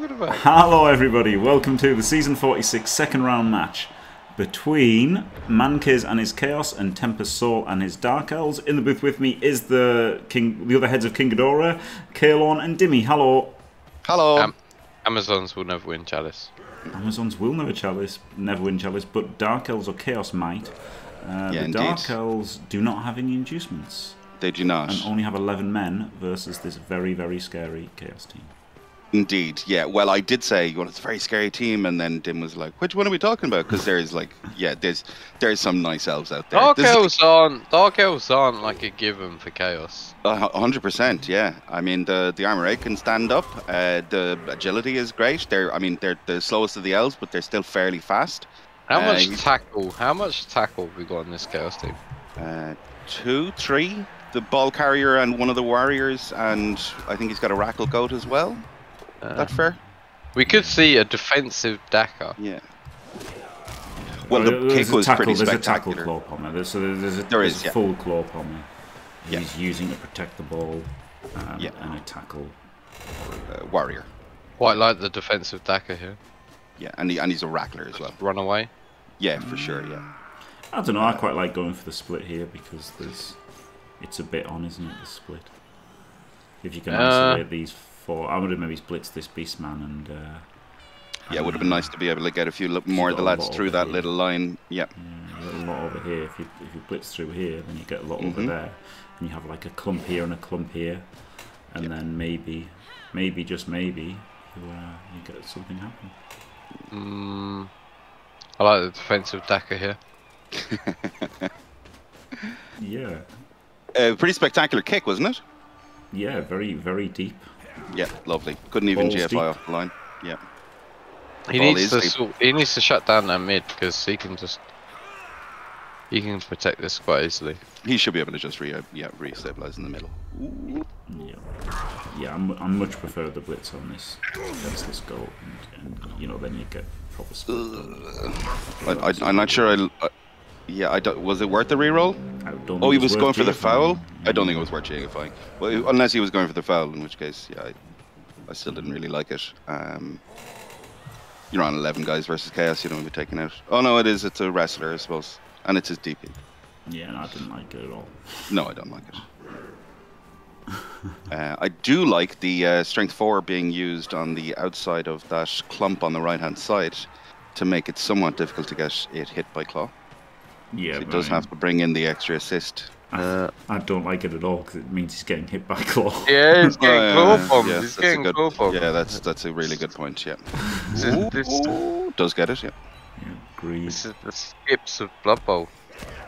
talking about? Hello, everybody. Welcome to the season 46 second round match between Mankiz and his Chaos and Tempest Soul and his Dark Elves. In the booth with me is the king, the other heads of King Ghidorah, Caolan and Dimmy. Hello. Hello. Um, Amazons will never win Chalice. Amazons will never chalice, never win chalice, but Dark Elves or Chaos might. Uh, Yeah, the indeed. Dark Elves do not have any inducements they do not. and only have 11 men versus this very, very scary Chaos team. Indeed. Yeah. Well, I did say, well, it's a very scary team, and then Dim was like, "Which one are we talking about?" Because there's like, yeah, there's there's some nice elves out there. Dark This is elves aren't. Dark elves aren't like a given for chaos. Hundred percent, yeah. I mean, the the armor eight can stand up. Uh, the agility is great. They're, I mean, they're the slowest of the elves, but they're still fairly fast. How Uh, much tackle? How much tackle have we got in this chaos team? Uh, two, three. The ball carrier and one of the warriors, and I think he's got a rackle goat as well. Uh, that fair? we could see a defensive Dakar. Yeah. Well, the there's kick was tackle, pretty There's a tackle claw pommer. There's, so there's a, There there's is, a yeah. full claw pommer. Yeah. He's using to protect the ball um, Yeah. and a tackle. Uh, warrior. Quite like the defensive Dakar here. Yeah, and he, and he's a rackler as well. Run away. Yeah, for sure. Yeah. I don't know. I quite like going for the split here because there's it's a bit on, isn't it? The split. If you can Uh, isolate these four, I would have maybe splits this beastman and. Uh, Yeah, it would have been nice to be able to get a few more of the lads through that here. little line. Yeah. Yeah, you get a lot over here. If you if you blitz through here, then you get a lot over Mhm. there, and you have like a clump here and a clump here, and Yep. then maybe, maybe just maybe, you uh, you get something happen. Mm, I like the defensive Dakar here. Yeah, Uh, pretty spectacular kick, wasn't it? yeah, very very deep. Yeah, lovely. Couldn't even Balls GFI deep. off the line. Yeah. He Ball needs to deep. sort, he needs to shut down that mid because he can just he can protect this quite easily. He should be able to just re yeah re-stabilize in the middle. Yeah, yeah, I'm, I'm much prefer the blitz on this against this goal, and, and you know then you get proper split. I, I, I'm not sure. I, uh, yeah, I don't, was it worth the reroll? I don't Oh, he was going for the foul. I don't think it was worth GFI. Well, unless he was going for the foul, in which case, yeah, I, I still didn't really like it. Um, you're on 11 guys versus chaos. You don't want to be taken out. Oh no, it is. It's a wrestler, I suppose, and it's his DP. Yeah, no, I didn't like it at all. No, I don't like it. Uh, I do like the uh, strength four being used on the outside of that clump on the right hand side to make it somewhat difficult to get it hit by claw. Yeah, So it does I mean, have to bring in the extra assist. I, I don't like it at all because it means he's getting hit by claw. Yeah, he's getting Uh, claw bombed. yeah, he's that's a getting good- claw bombed. Yeah, that's that's a really good point. Yeah, This is, this, Ooh, does get it. Yeah. Yeah, greed. this is the skips of Blood Bowl.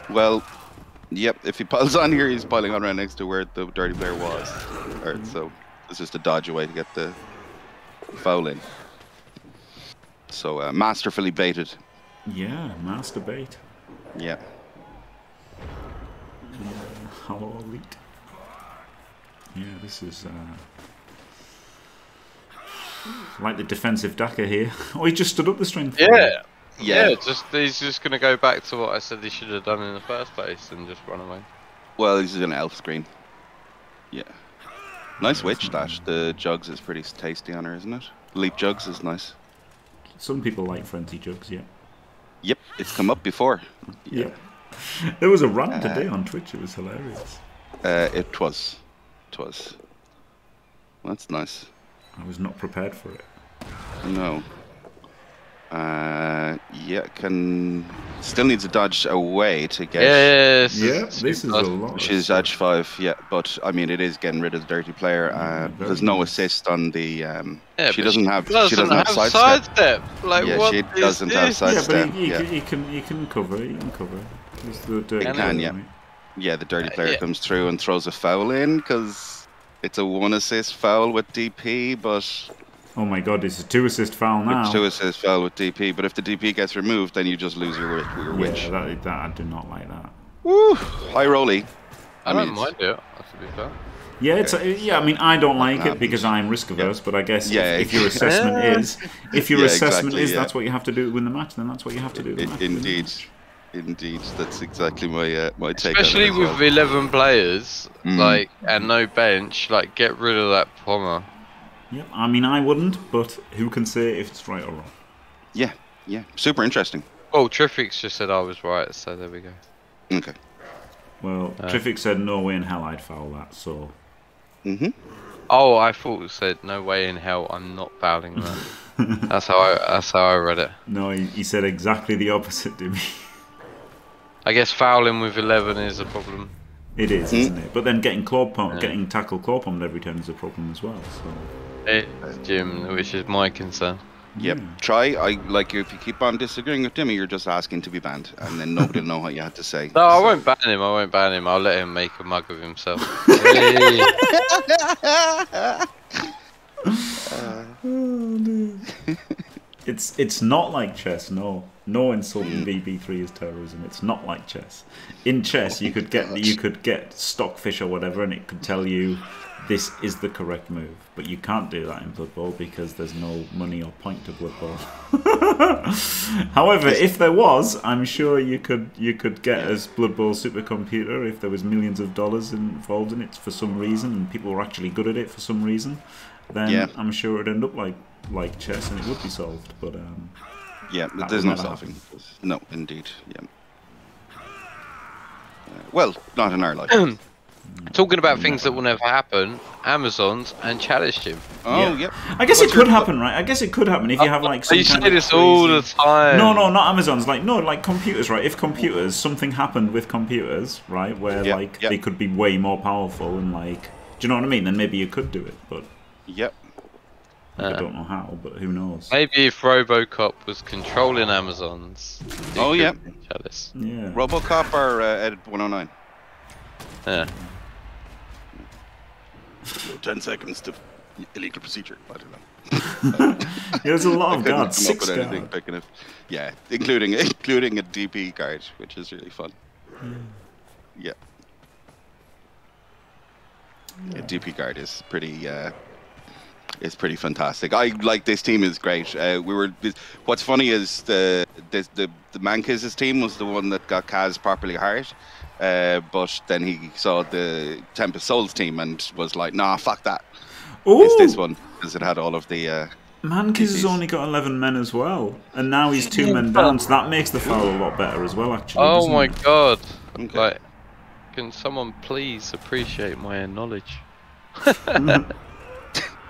Well, yep. If he piles on here, he's piling on right next to where the dirty player was. Alright, so it's just a dodge away to get the foul in. So uh, masterfully baited. Yeah, masturbate. Yeah. Hello, elite. Yeah, this is uh, like the defensive Daka here. Oh, he just stood up the strength. Yeah, Yeah. yeah. Just he's just gonna go back to what I said he should have done in the first place and just run away. Well, he's an elf screen. Yeah. Nice witch that. The jugs is pretty tasty on her, isn't it? Leap jugs is nice. Some people like frenzy jugs. Yeah. Yep, it's come up before. Yeah. There was a rant today on Twitch. It was hilarious. Uh, it was. It was. That's nice. I was not prepared for it. No. Uh, yeah, can still needs a dodge away to get. Yes. Yeah, this is a lot. Which is stuff. edge five, yeah, but I mean it is getting rid of the dirty player. Uh, very there's no assist on the. Um, Yeah, she doesn't have. Doesn't she doesn't have, have sidestep. sidestep. Like Yeah, what she is doesn't have side- Yeah, but step, he, he, yeah. can, he can he can cover. He can cover. He's the dirty He player, can, yeah. right? Yeah, the dirty Uh, player yeah. comes through and throws a foul in because it's a one assist foul with DP, but Oh my god, it's a two assist foul now. it's two assist foul with DP. But if the DP gets removed, then you just lose your wi- your yeah, witch. that, that I do not like that. Woo! High rolly. I I don't mean, mind it. To be fair. Yeah, it's a, yeah. I mean, I don't like it because I'm risk averse. But I guess if- Yeah, if, your assessment Yeah. is, if your Yeah, assessment exactly, is yeah. that's what you have to do to win the match, then that's what you have to do. To I- match, indeed, indeed, that's exactly my uh, my take. on it Especially as with well. 11 players, Mm. like, and no bench, like, get rid of that Pommer. Yep. I mean, I wouldn't, but who can say if it's right or wrong? Yeah, yeah, super interesting. Oh, Trifix just said I was right, so there we go. Okay. Well, Uh. Triffic said no way in hell I'd foul that, so Mm-hmm. Oh, I thought it said no way in hell I'm not fouling that. that's how I that's how I read it. no, he, he said exactly the opposite to me. I guess fouling with eleven is a problem. It is, Hmm? isn't it? But then getting claw pump, Yeah. getting tackle claw pumped every turn is a problem as well. So It's Jim, which is my concern. Yep. Yeah. Try. I like if you keep on disagreeing with Timmy, you're just asking to be banned, and then nobody will know what you had to say. No, I won't ban him. I won't ban him. I'll let him make a mug of himself. Hey. it's it's not like chess. No, no Hmm. insulting VB3 is terrorism. It's not like chess. In chess, you could get you could get stockfish or whatever, and it could tell you this is the correct move. But you can't do that in Blood Bowl because there's no money or point to Blood Bowl. However, if there was, I'm sure you could you could get a Blood Bowl supercomputer if there was millions of dollars involved in it for some reason, and people were actually good at it for some reason. Then Yeah. I'm sure it'd end up like like chess, and it would be solved. But um, Yeah, That there's no never solving. No, indeed. Yeah. Uh, well, not in our life. Talking about things that will never happen, Amazons and Chalice him. Oh, Yeah. yep. I guess What's it could your- happen, right? I guess it could happen if you have like some you kind say of this all the time. No, no, not Amazon's. Like no, like computers, right? If computers, something happened with computers, right, where Yeah, like yeah. they could be way more powerful and like, do you know what I mean? Then maybe you could do it, but Yep. I Uh, don't know how. But who knows? Maybe if RoboCop was controlling Amazons. Oh, yeah. could Chalice. Yeah. RoboCop or uh, Ed 109? Yeah. Ten seconds to illegal procedure. I don't know. There's a lot of guards. Six with anything big enough. Yeah, including including a DP guard, which is really fun. Yeah. Yeah, DP guard is pretty. Uh, is pretty fantastic. I like this team is great. Uh, we were. What's funny is the the the, the Mankiz's team was the one that got Kaz properly hard. Uh, but then he saw the Tempest Souls team and was like, "Nah, fuck that. It's this one because it had all of the." Uh, Mankiz has only got 11 men as well, and now he's two men down, so that makes the foul a lot better as well. Actually. Oh my it? god. Okay. Like, can someone please appreciate my knowledge?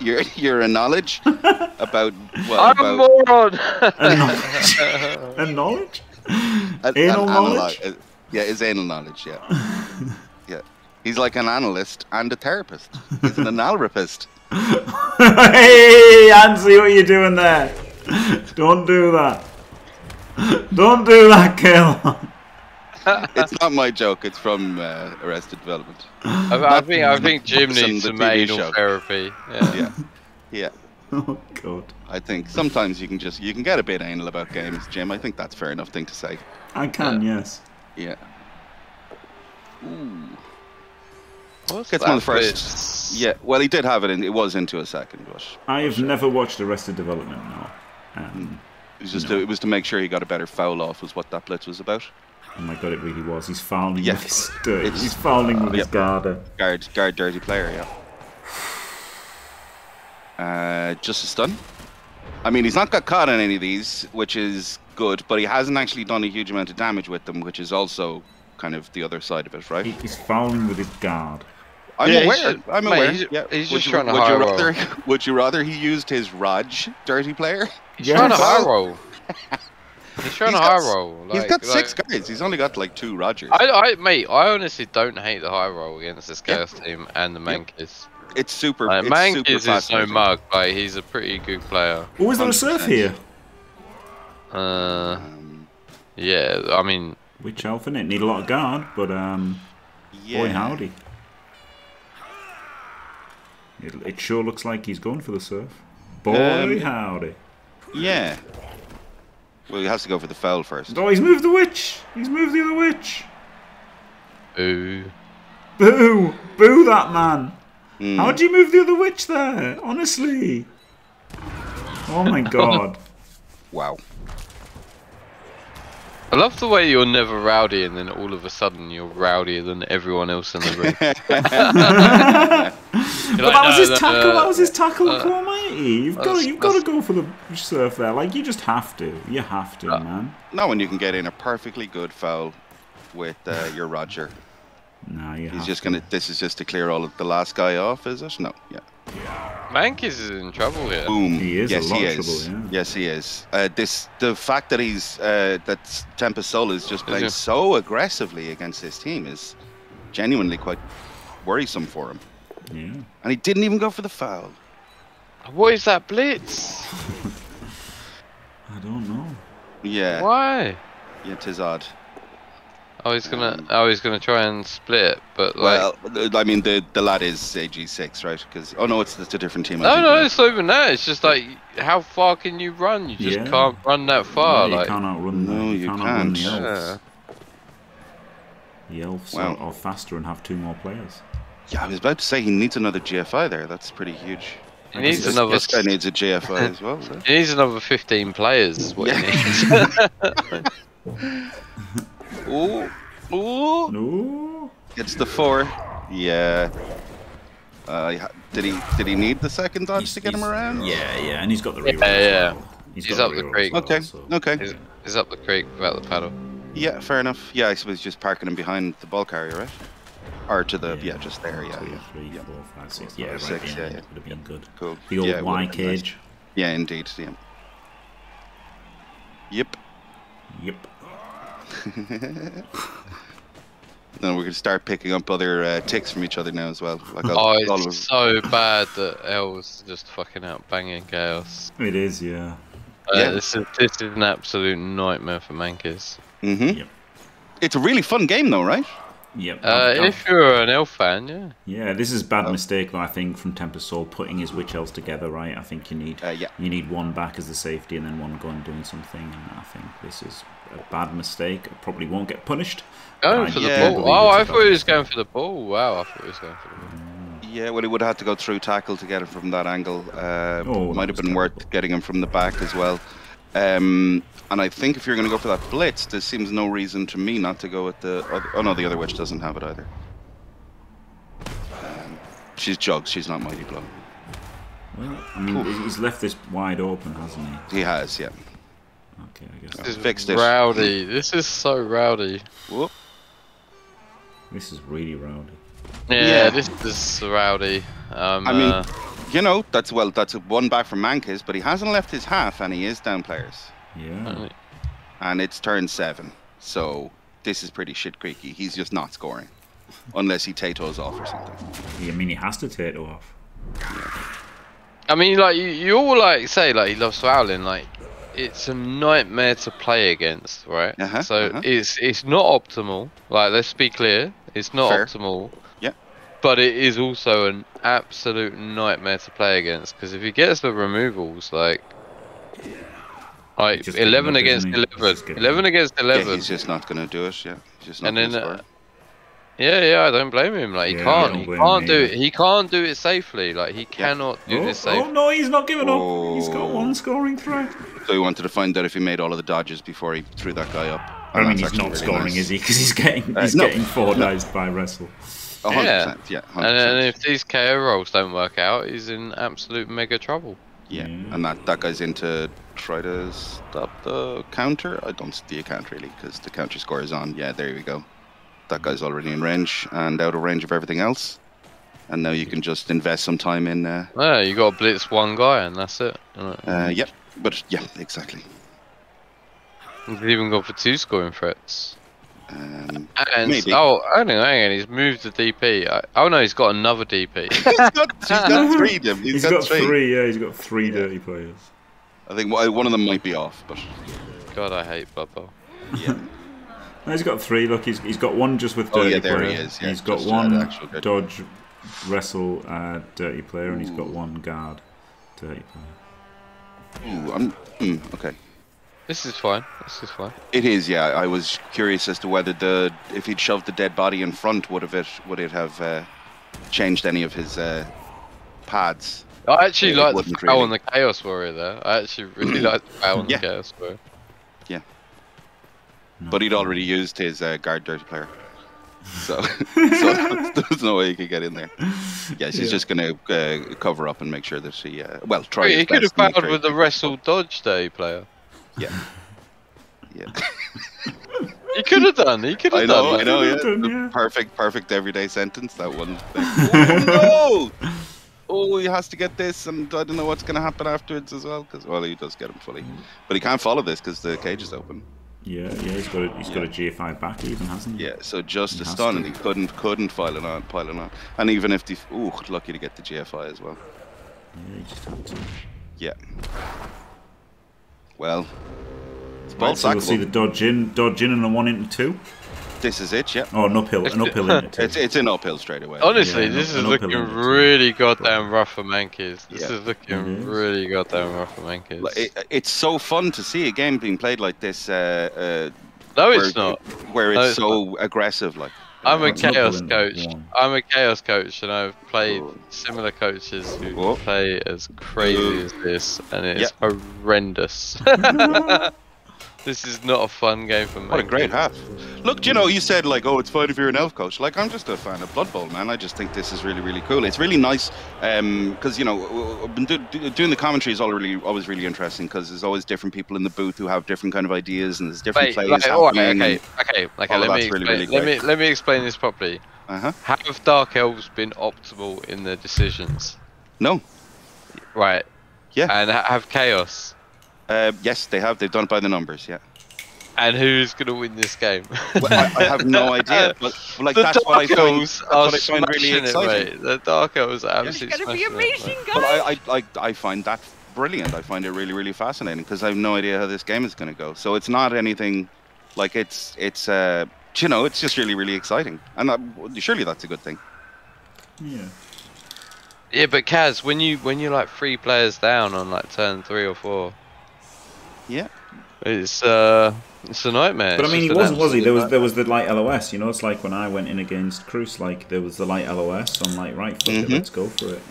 your your knowledge about what I'm about a moron! And knowledge. and knowledge. an- anal an knowledge? analy- uh, yeah, his anal knowledge. Yeah, yeah. He's like an analyst and a therapist. He's an analrapist. hey, Ansi, what are you doing there? Don't do that. Don't do that, Kill. It's not my joke. It's from uh, Arrested Development. I, I think I think Jim needs some anal show. therapy. Yeah. Yeah, yeah. Oh God, I think sometimes you can just you can get a bit anal about games, Jim. I think that's fair enough thing to say. I can, yes. Yeah. Ooh. What's Gets one of that the bit? first. Yeah. Well, he did have it, and it was into a second, but I have never watched Arrested Development now. Um, it was just No. to, it was to make sure he got a better foul off. Was what that blitz was about. oh my God, it really was. He's fouling Yeah. with his dirt. He's fouling with his Yep. garter. Guard, guard, dirty player. Yeah. Uh, just a stun. I mean, he's not got caught on any of these, which is good, but he hasn't actually done a huge amount of damage with them, which is also kind of the other side of it, right? He's fouling with his guard. I'm Yeah, aware. just- I'm mate, aware. he's- yeah. he's would just you, trying to would high you roll. rather? Would you rather he used his Raj, dirty player? He's trying to high roll. He's trying He's to high got s- roll. He's got six like- guys. He's only got like two Rogers. I, I, mate, I honestly don't hate the high roll against this Yeah. Chaos team and the Yep. Mankiz. It's super. Like, it's Mankiz super is no fascinating. mug, but he's a pretty good player. Always on there a surf here? Uh, Um, yeah, I mean, Which elf in it? Need a lot of guard, but um, yeah. boy howdy. It, it sure looks like he's going for the surf. Boy Um, howdy. Yeah. Well, he has to go for the foul first. Oh, he's moved the witch! He's moved the other witch! ooh. Boo! Boo that man! Mm. How'd you move the other witch there? Honestly. Oh my god. Wow. I love the way you're never rowdy and then all of a sudden you're rowdier than everyone else in the room. but that was his tackle, that was his tackle, uh, Claw You've got to, you've got to go for the surf there. Like you just have to. You have to, man. No one you can get in a perfectly good foul with uh, your Roger. No, you He's have just to. gonna. This is just to clear all of the last guy off, is it? No. Yeah. Mankiz is in trouble here. Boom. He is a yes, lot he is. trouble, yeah. Yes, he is. Uh, this the fact that he's uh, that Tempest Soul is just playing he? so aggressively against this team is genuinely quite worrisome for him. Yeah. And he didn't even go for the foul. What is that blitz? I don't know. Yeah. Why? Yeah, tis odd. Oh, he's gonna. Um, Oh, he's gonna try and split it, but like. Well, I mean, the the lad is AG6, right? Because oh no, it's it's a different team. I no, no, it's not even that. It's just like, how far can you run? You just Yeah. can't run that far. Yeah, you like, can't outrun the, No, you you can't outrun the can't. elves. yeah. The elves Wow. are, are faster and have two more players. Yeah, I was about to say he needs another GFI there. That's pretty huge. He I needs this- another. This guy needs a GFI as well. So. He needs another 15 players. Is what he needs. Ooh, ooh. No. Gets the four. Yeah. Uh, did he did he need the second dodge He's- to get him around? Yeah, yeah, and he's got the reroll. Yeah, yeah. well. He's up the reroll creek. well, Okay. so- Okay. he's, he's up the creek without the paddle. Yeah, fair enough. Yeah, I suppose just parking him behind the ball carrier, right? Or to the yeah, Yeah. just there. Yeah. Two, yeah. three, yeah. four, five, six. Yeah, Five, right. six, yeah, yeah, yeah. would have been good. Cool. The old yeah, Y would've nice. cage. Yeah, indeed. Yeah. Yep. Yep. Then we can start picking up other uh, ticks from each other now as well. Like Oh, all, all of it's so bad that L's just fucking out banging chaos. It is, yeah. Uh, Yeah. This is this is an absolute nightmare for Mankiz. hmm Yep. It's a really fun game, though, right? Yep. Uh, I've- I've- if you're an elf fan, yeah. Yeah, this is a bad Oh. mistake. I think from Tempest Soul putting his witch elves together, right? I think you need Uh, yeah. you need one back as the safety and then one going doing something. And I think this is a bad mistake. It probably won't get punished. Going I for do the ball. believe Oh, it's a I bad thought he was going for the ball. Wow, I thought he was going for the ball. Yeah, well, he would have had to go through tackle to get it from that angle. Uh, Oh, might have was been worth getting him from the back as well. Um, and I think if you're going to go for that blitz, there seems no reason to me not to go with the. Other, oh no, the other witch doesn't have it either. Um, she's jugs. She's not mighty blow. Well, I mean, he's left this wide open, hasn't he? He has, yeah. Okay, I guess This is Fixed rowdy. This is so rowdy. Whoop. this is really rowdy. Yeah, Yeah. this is rowdy. Um, I mean, uh, you know, that's well, that's a one back from Mankiz, but he hasn't left his half, and he is down players, Yeah. and it's turn seven. So this is pretty shit creaky. He's just not scoring, unless he Tato's off or something. Yeah, I mean, he has to take it off. I mean, like you, you all like say like he loves fouling. Like it's a nightmare to play against, right? Uh-huh, so uh-huh. it's it's not optimal. Like let's be clear, it's not Fair. optimal. Yeah. But it is also an absolute nightmare to play against because if he gets the removals, like. Like He's just getting 11 against isn't he? He's 11. just getting 11 against Yeah, 11. he's just not going to do it. Yeah, he's just not and going then to uh, score. Yeah yeah i don't blame him like he Yeah, can't he can't him do it he can't do it safely like he cannot do Oh, this oh no, he's not giving up. He's got Oh. one scoring threat. So he wanted to find out if he made all of the dodges before he threw that guy up. I And mean, he's not really scoring, nice. is he? Because he's getting Uh, he's no. getting four diced by wrestle. A hundred Yeah. percent, yeah, and, 100%. and if these ko rolls don't work out he's in absolute mega trouble yeah, Yeah. and that that guy's in to try to stop the counter. I don't see a count really because the counter score is on. Yeah, there we go. That guy's already in range and out of range of everything else. And now you can just invest some time in. Uh, yeah you got to blitz one guy and that's it Uh, yep, but yeah, exactly. he's even gone for two scoring threats Um, and Maybe. oh hang on hang on he's moved the dp I, oh no he's got another dp he's got, he's got three. Dim. he's got, three. Yeah, he's got three dirty players. I think one one of them might be off, but god i hate bubba yeah. No, he's got three. Look, he's, he's got one just with Oh, dirty yeah, there he player. is, yeah, he's got one add actual good. dodge, wrestle, uh, dirty player, and he's got one guard, dirty player. Ooh, I'm mm, okay. this is fine this is fine It is, yeah. I was curious as to whether the if he'd shoved the dead body in front, would have it would it have uh, changed any of his uh, pads? I actually It like the wouldn't really. on the Chaos Warrior there. I actually really like the foul on Yeah. the Chaos Warrior. Yeah, No. but he'd already used his uh, guard dirty player. So, so there's no way he could get in there. Yeah, she's Yeah. just going to uh, cover up and make sure that she, uh, well, try. He his could have best to make fouled with the wrestle dodge day player. Yeah. Yeah. He could have done. He could have done. I know, that. I know, yeah. Done, yeah. Perfect, perfect everyday sentence. That one. oh no! Oh, he has to get this, and I don't know what's going to happen afterwards as well. Because well, he does get him fully, but he can't follow this because the cage is open. Yeah, yeah, he's got a, he's got a GFI back even, hasn't he? Yeah, so just He a stun, and he couldn't couldn't pile it on, pile it on. And even if the ooh, lucky to get the GFI as well. Yeah, he just had to. Yeah. Well, it's Right, ball so we'll see the dodge in, dodge in, and a one into two. This is it. Yeah. Oh, an uphill, an uphill into two. It's it's an uphill straight away. Honestly, Yeah, this an is uphill looking really goddamn rough for Mankiz. This Yeah. is looking It is. really goddamn rough for Mankiz. Like, it, it's so fun to see a game being played like this. Uh, uh, no, where, it's not. Where No, it's it's so aggressive. Like I'm a It's chaos coach. one. I'm a chaos coach, and I've played similar coaches who Oh. play as crazy as this, and it's horrendous. this is not a fun game for me. what a great half. Look, you know, you said like, oh, it's fine if you're an elf coach. Like, I'm just a fan of Blood Bowl, man. I just think this is really, really cool. It's really nice because you know, I've been do, do, doing the commentary is all really, always really interesting because there's always different people in the booth who have different kind of ideas and there's different Wait, plays like, right, happening. okay, okay, okay. Let me, really, explain, really let me let me explain this properly. Uh huh. Have Dark Elves been optimal in their decisions? No. Right. Yeah. And have Chaos. Uh, yes, they have. They've done it by the numbers. Yeah. And who's gonna win this game? Well, I, I have no idea. But, but like the that's what I Dark find. That's are what I find really smashing it, exciting. The Dark Elves are It's absolutely gonna be smashing it, amazing, mate. But. I, I, I, I find that brilliant. I find it really, really fascinating because I have no idea how this game is going to go. So it's not anything like it's, it's, uh, you know, it's just really, really exciting. And that, surely that's a good thing. Yeah. Yeah, but Kaz, when you when you're like three players down on like turn three or four, Yeah. it's uh it's a nightmare. But I mean, he wasn't, was he? There was nightmare. there was the light LOS. You know, it's like when I went in against Cruz, like there was the light LOS. I'm like, right, fuck it, Mhm. let's go for it.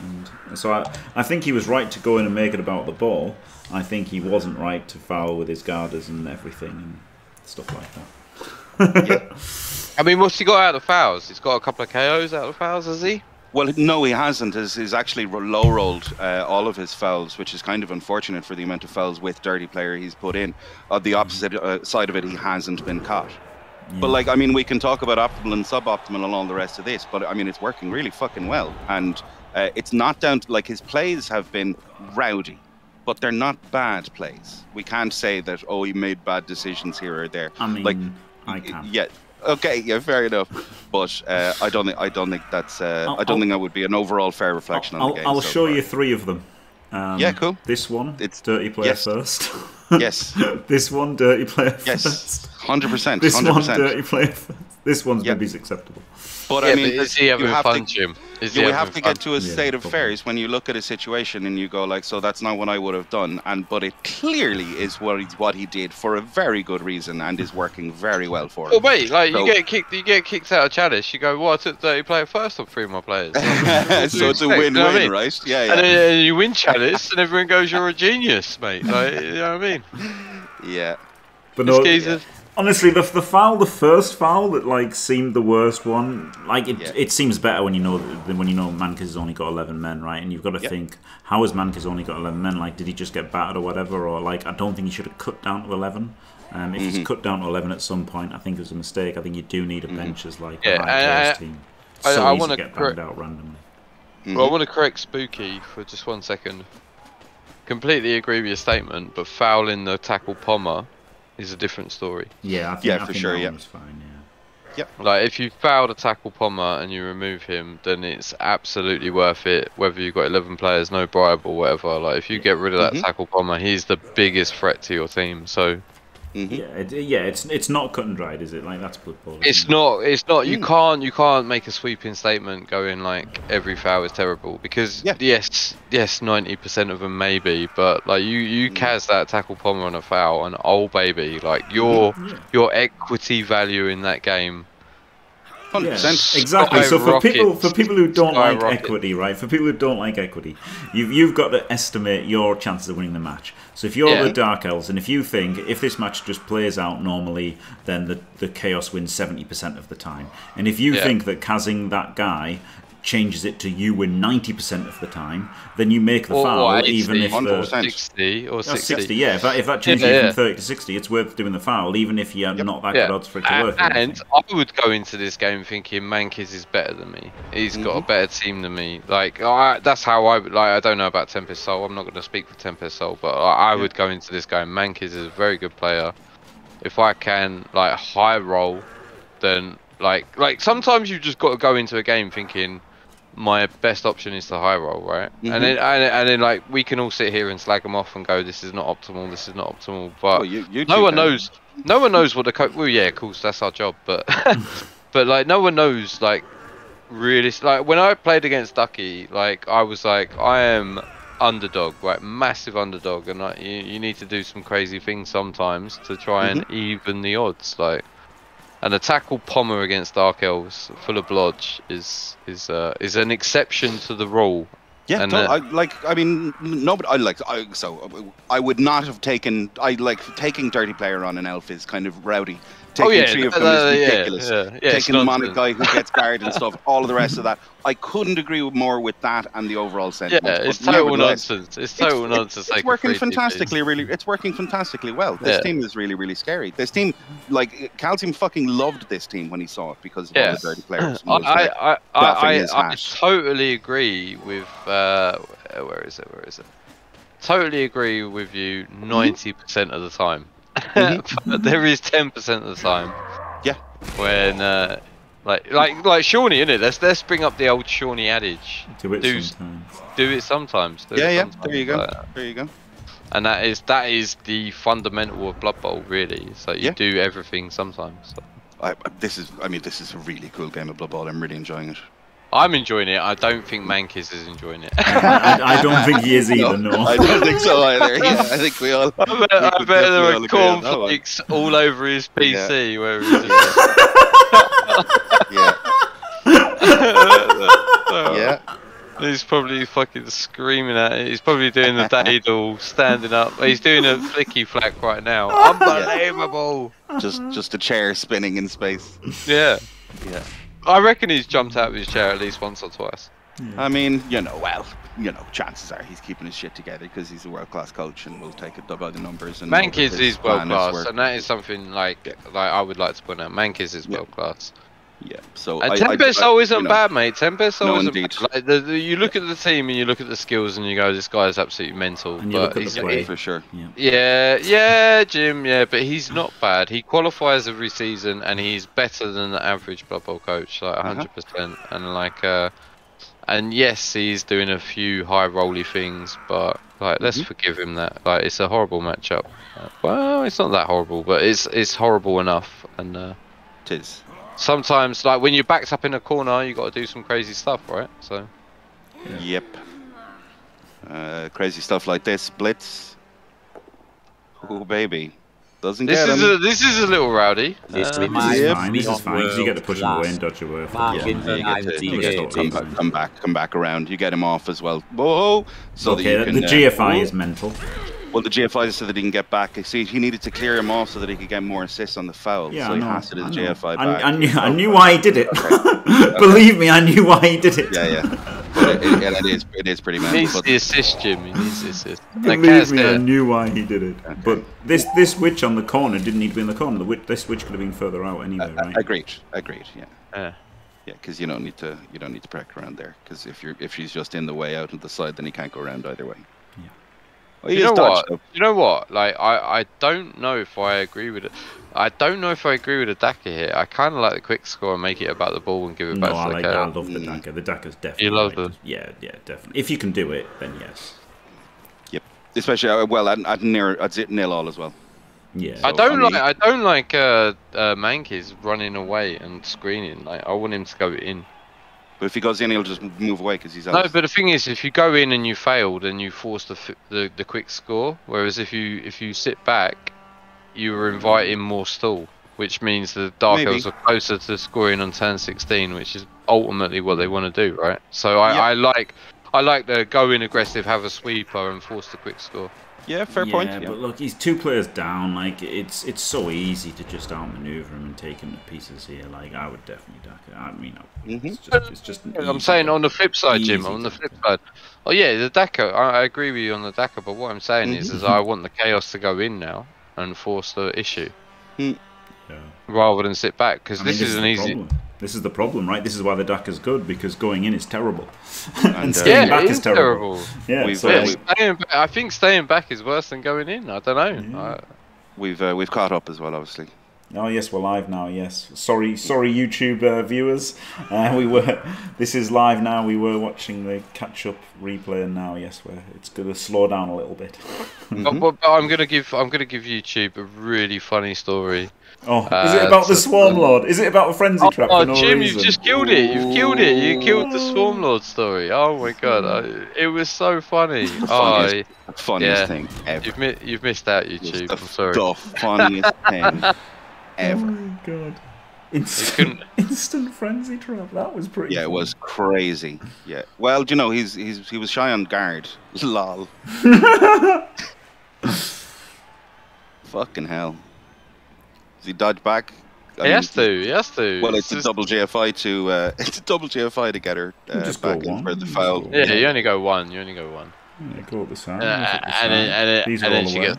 And so I, I think he was right to go in and make it about the ball. I think he wasn't right to foul with his guarders and everything and stuff like that. yeah. I mean, what's he got out of the fouls? He's got a couple of KOs out of the fouls, has he? Well, no, he hasn't. He's, he's actually low rolled uh, all of his fouls, which is kind of unfortunate for the amount of fouls with dirty player he's put in. On the opposite uh, side of it, he hasn't been caught. But like, I mean, we can talk about optimal and suboptimal and all the rest of this, but I mean, it's working really fucking well, and uh, it's not down to like his plays have been rowdy, but they're not bad plays. We can't say that oh, he made bad decisions here or there. I mean, like, I can. yeah, okay, yeah, fair enough. But uh, I don't think I don't think that's uh, I'll- I don't I'll- think that would be an overall fair reflection I'll, on the game. I'll so show far. you three of them. Um, Yeah, cool. This one, It's- it's dirty player yes. first. Yes. this one, dirty player Yes, first. hundred percent, This hundred one, percent. dirty player first. This one's Yeah. maybe acceptable. But yeah, I mean, but is he you having have fun, to, Jim? Is you he have to get to a Yeah, state of affairs when you look at a situation and you go like, so that's not what I would have done, and but it clearly is what he, what he did for a very good reason and is working very well for him. Well, wait, like So- you get kicked, you get kicked out of Chalice. You go, well, I took dirty player first on three of my players. so it's a expect, you win-win, know I mean? right? Yeah, yeah, And then uh, you win Chalice, and everyone goes, "You're a genius, mate." Like, you know what I mean? yeah. But no, geezer- honestly, the, the foul, the first foul that like seemed the worst one, like it, Yeah. it seems better when you know than when you know Mankiz has only got eleven men, right? And you've got to Yep. think, how has Mankiz only got eleven men? Like, did he just get battered or whatever? Or like, I don't think he should have cut down to eleven. Um, if Mm-hmm. he's cut down to eleven at some point, I think it was a mistake. I think you do need a bench as like Yeah, a high and I- team. I- So I wanna to get cor- banned out randomly. Well, I want to correct Spooky for just one second. Completely agree with your statement, but fouling the tackle pommer is a different story. Yeah, I think, Yeah, I for think sure, that yeah. one fine. Yeah. Like, if you foul the tackle pommer and you remove him, then it's absolutely worth it. Whether you've got 11 players, no bribe or whatever. Like, if you get rid of that Mhm. tackle pommer, he's the biggest threat to your team. So Mhm. Yeah, it, yeah, it's it's not cut and dried, is it? Like that's Blood Bowl. it's isn't it? not. It's not. You Mm. can't. You can't make a sweeping statement going like every foul is terrible because Yeah. yes, yes, 90% of them maybe, but like you you Mm. cas that tackle pommer on a foul and oh baby, like your Yeah. your equity value in that game Hundred percent. exactly. So for people for people who don't like Skyrocket. equity, right? For people who don't like equity, you've you've got to estimate your chances of winning the match. So if you're Yeah. the Dark Elves, and if you think if this match just plays out normally, then the the Chaos wins seventy percent of the time, and if you Yeah. think that casing that guy changes it to you win ninety percent of the time, then you make the Or, foul, or 80, even if the 100%. 60 or Oh, 60. 60, yeah. If that, if that changes Yeah, yeah. from 30 to 60, it's worth doing the foul, even if you're not that Yeah. good odds for it to A- work. And. I would go into this game thinking Mankiz is better than me. He's got a mm-hmm. better team than me. Like I, that's how I would- like. I don't know about Tempest Soul. I'm not going to speak for Tempest Soul, but I, I would go into this game. Mankiz is a very good player. If I can like high roll, then like like sometimes you've just got to go into a game thinking my best option is to high roll, right? Mhm. And then and, and then like we can all sit here and slag them off and go, this is not optimal, this is not optimal. But Oh, you, you no one can. knows. No one knows what the coach. Well, yeah, of course, that's our job. But but like no one knows like really. Like when I played against Ducky, like I was like I am underdog, right? Massive underdog, and like you, you need to do some crazy things sometimes to try and Mm-hmm. even the odds. Like and a tackle pommer against Dark Elves full of blodge is is uh, is an exception to the rule. Yeah, no, uh, I like. I mean, no, but I like. I, so I would not have taken. I like taking dirty player on an elf is kind of rowdy. Taking oh yeah, three of uh, is yeah, ridiculous. Yeah, yeah, it's taking them on guy who gets guard and stuff. All of the rest of that, I couldn't agree more with that and the overall sentiment. Yeah, it's total nonsense. It's total it's, nonsense. It's, it's working fantastically. Really, it's working fantastically well. This Yeah. team is really, really scary. This team, like Calcium, fucking loved this team when he saw it because of all Yeah. the dirty players. I, and was like, I, I, I, I totally agree with. Uh, where is it? Where is it? Totally agree with you Mm-hmm. 90% of the time. but there is 10% of the time yeah, when. Uh, like, like, like Shawnee, innit? Let's let's bring up the old Shawnee adage. Do it do- sometimes. Do it sometimes. Do yeah, it yeah. sometimes, There you go. like- There you go. and that is that is the fundamental of Blood Bowl, really. So you Yeah. do everything sometimes. So. I, I- this is, I mean, this is a really cool game of Blood Bowl. I'm really enjoying it. I'm enjoying it. I don't think Mankiz is enjoying it. I, I don't think he is either, no. I don't think so either. Yeah, I think we all. I bet, I bet there definitely all were agree on that one. cornflakes all over his PC where he just Yeah, yeah. He's probably fucking screaming at it. He's probably doing the daddle, standing up. He's doing a flicky flack right now. Unbelievable. Just, just a chair spinning in space. Yeah. Yeah. I reckon he's jumped out of his chair at least once or twice. I mean, you know, well, you know, chances are he's keeping his shit together because he's a world class coach and will take a it by the numbers. And know that Mankiz his is world class, work. and that is something like like I would like to point out. Mankiz is Yeah. world class. Yeah. So And I, Tempest I, I, Soul you isn't know, bad, mate. Tempest Soul No, isn't indeed. bad. Like, the, the, you look at the team and you look at the skills and you go, this guy is absolutely mental. And you but look at he's, the play. For sure. Yeah, yeah, Jim, yeah, but he's not bad. He qualifies every season, and he's better than the average Blood Bowl coach, like Uh-huh. 100 percent. And like, uh, and yes, he's doing a few high rolly things, but like, let's Mhm. forgive him that. Like, it's a horrible matchup. Uh, well, it's not that horrible, but it's it's horrible enough. And uh, Tis. Sometimes, like when you're backed up in a corner, you got to do some crazy stuff, right? So. Yep. Uh, crazy stuff like this. Blitz. Oh, baby. Doesn't This get is him. a this is a little rowdy. This Um, This is Yep. fine, this is fine, because you get to push him away and dodge away. Mark Yeah, in you the get to, you get to come, back, come back, come back around. You get him off as well. Whoa! So okay, that you the can, uh, GFI whoa. is mental. Well, the GFI is so that he can get back. See, he needed to clear him off so that he could get more assists on the foul. Yeah, so I he know. has to the I. GFI I, back. I knew, I knew why he did it. Believe me, I knew why he did it. Yeah, yeah. But it, it, it is, it is pretty He mental. needs But the assist, Jim. He needs the assist. Like, Believe Kaz me, I knew why he did it. But this this witch on the corner didn't need to be in the corner. The witch, this witch could have been further out anyway, uh, uh, right? agreed, agreed. Yeah, uh. Yeah. yeah. Because you don't need to, you don't need to protect around there. Because if you're, if she's just in the way out of the side, then he can't go around either way. Yeah. Well, you know what? though. You know what? Like I, I don't know if I agree with it. I don't know if I agree with the Daka here. I kind of like the quick score and make it about the ball and give it No, back I to like the that. I love the. Daka. The Daka's definitely. You love right. the- Yeah, yeah, definitely. If you can do it, then yes. Yep. Especially uh, well at, at near at zit nil all as well. Yeah. I don't I mean- like. I don't like uh, uh, Mankiz running away and screening. Like I want him to go in. But if he goes in, he'll just move away because he's out. No, but the thing is, if you go in and you fail, then you force the, the the quick score. Whereas if you if you sit back, you are inviting more stall. which means the Dark Maybe. Elves are closer to scoring on turn 16, which is ultimately what they want to do, right? So I, Yeah. I like I like the go in aggressive, have a sweeper, and force the quick score. Yeah, fair yeah, point. Yeah. but look, he's two players down. Like it's it's so easy to just outmaneuver him and take him to pieces here. Like I would definitely duck it. I mean, Mhm. it's just it's just. an I'm saying on the flip side, Jim. On the flip side, oh yeah, the Daka. I, I agree with you on the Daka, but what I'm saying is, Mm-hmm. is I want the chaos to go in now and force the issue Yeah. rather than sit back because I mean, this, is an easy. Problem. This is the problem, right? This is why the duck is good because going in is terrible, And, and, uh, staying Yeah, back it is is terrible. terrible. Yeah, We've, so uh, Yeah, like, staying back, I think staying back is worse than going in. I don't know. I, We've uh, we've caught up as well, obviously. Oh yes, we're live now. Yes, sorry, sorry, YouTube uh, viewers. Uh, we were. This is live now. We were watching the catch-up replay, and now yes, we're. It's going to slow down a little bit. but, but, but I'm gonna give I'm gonna give YouTube a really funny story. Oh, is Uh, it about the so- Swarm Lord? Is it about a frenzy Oh, trap for no Jim, reason? you've just killed it! You've killed it! You killed the Swarm Lord story. Oh my god, I, it was so funny. Oh, funniest The funniest Yeah. thing ever. you've mi- you've missed out, YouTube. the, I'm sorry. the funniest thing ever. Oh my god! Instant, instant frenzy trap. That was pretty. Yeah, it was crazy. Yeah. Well, you know, he's he's he was shy on guard. Lol. Fucking hell. Does he dodge back? I He mean, has to. He has to. Well, it's a just- double GFI to uh, it's a double GFI to get her uh, just back in one, for the you just foul. go Yeah, you only go one. You only go one. Yeah, go up the side. Uh, look at the and then- and then- These and then all she gets-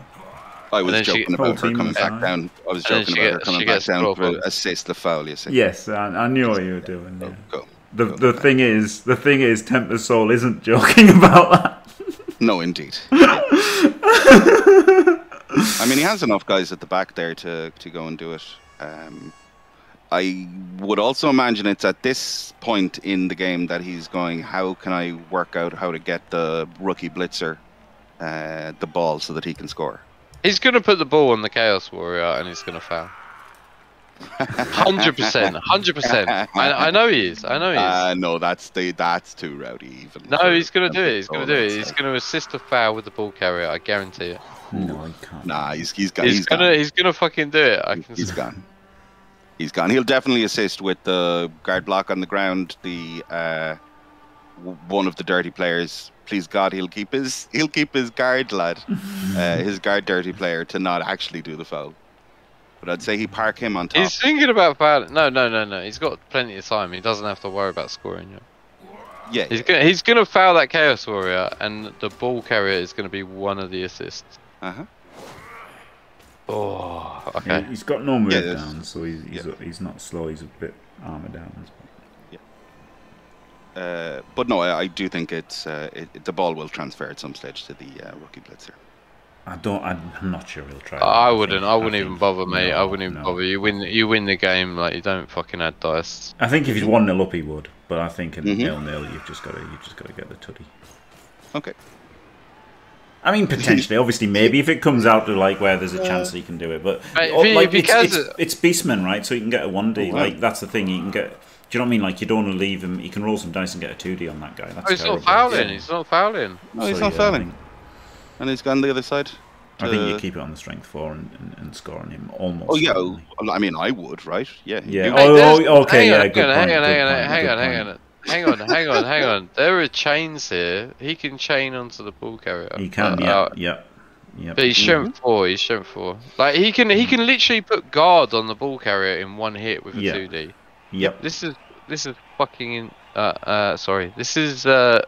I was then she- joking about her coming aside. back down. I was joking she about her gets- coming back down twelve to assist the foul. You see? Yes, I, I knew what you were doing. Yeah. Go. The the thing is, the thing is, Tempest Soul isn't joking about that. No, indeed. I mean, he has enough guys at the back there to, to go and do it. Um, I would also imagine it's at this point in the game that he's going, how can I work out how to get the rookie blitzer uh, the ball so that he can score? He's gonna put the ball on the Chaos Warrior and he's gonna foul. Hundred percent, hundred percent. I I know he is. I know he is. Uh, no, that's the that's too rowdy. Even no, he's gonna do it. He's gonna do it. He's gonna assist a foul with the ball carrier. I guarantee it. No, he can't. Nah, he's he's got He's, he's gonna gone. he's gonna fucking do it. I can. He's s- gone. He's gone. He'll definitely assist with the guard block on the ground. The uh, one of the dirty players. Please God, he'll keep his he'll keep his guard lad, uh, his guard dirty player to not actually do the foul. But I'd say he park him on top. He's thinking about fouling. No, no, no, no. He's got plenty of time. He doesn't have to worry about scoring yet. yeah, He's gonna he's gonna foul that Chaos Warrior, and the ball carrier is gonna be one of the assists. Uh-huh. Oh, Yeah, okay. he's got normal move Yeah, down, so he's he's, yeah. he's not slow. He's a bit armor down as well. Uh, but no, I, I do think it's uh, it, it- the ball will transfer at some stage to the uh, rookie blitzer. I don't. I'm not sure he'll try. that. I wouldn't. I wouldn't think- even bother, mate. I wouldn't even no. bother. You win. You win the game. Like you don't fucking add dice. I think if he's one 0 up, he would. But I think in Mhm. nil nil, you've just got to you've just got to get the tutty. Okay. I mean, potentially, obviously, maybe if it comes out to like where there's a chance he can do it, but Mate, if like, if it's, cares it's, it's Beastman, right? So he can get a one D. Oh, wow. Like that's the thing. He can get. Do you know what I mean? Like you don't want to leave him. He can roll some dice and get a two D on that guy. That's Oh, he's terrible. not fouling. Yeah. He's not fouling. No, he's So, not yeah, fouling, and he's gone the other side. I think you keep it on the strength four and, and, and score on him almost. Oh yeah, certainly. I mean I would, right? Yeah. Yeah. You- Oh, oh, okay, hang on, yeah, good hang on, point, hang on, good hang on, point, hang on, hang on. Hang on, hang on, hang on. There are chains here. He can chain onto the ball carrier. He can. Uh, yeah. uh, yeah. Yeah. But he's strength four. He's strength four. Like he can, he can literally put guard on the ball carrier in one hit with a Yeah. two D. Yep. This is, this is fucking. In, uh, uh, sorry. This is uh.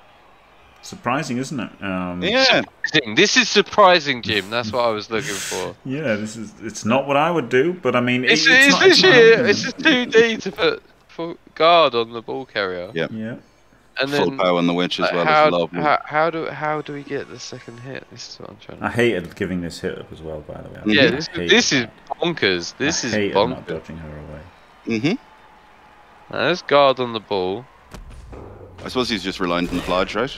Surprising, isn't it? Um, yeah. surprising. This is surprising, Jim. That's what I was looking for. Yeah, this is. It's not what I would do, but I mean, It's, it, it's, not, it's not literally it's just two D to put for guard on the ball carrier. Yeah. Yeah. And Full then power on the witch as like, well how, as lovely. how how do how do we get the second hit? This is what I'm trying to. I hated giving this hit up as well. By the way. I yeah, really this, hated this is bonkers. This I is hated not bonkers. dodging her away. Mm-hmm. Now, there's guard on the ball. I suppose he's just reliant on the blodge, right?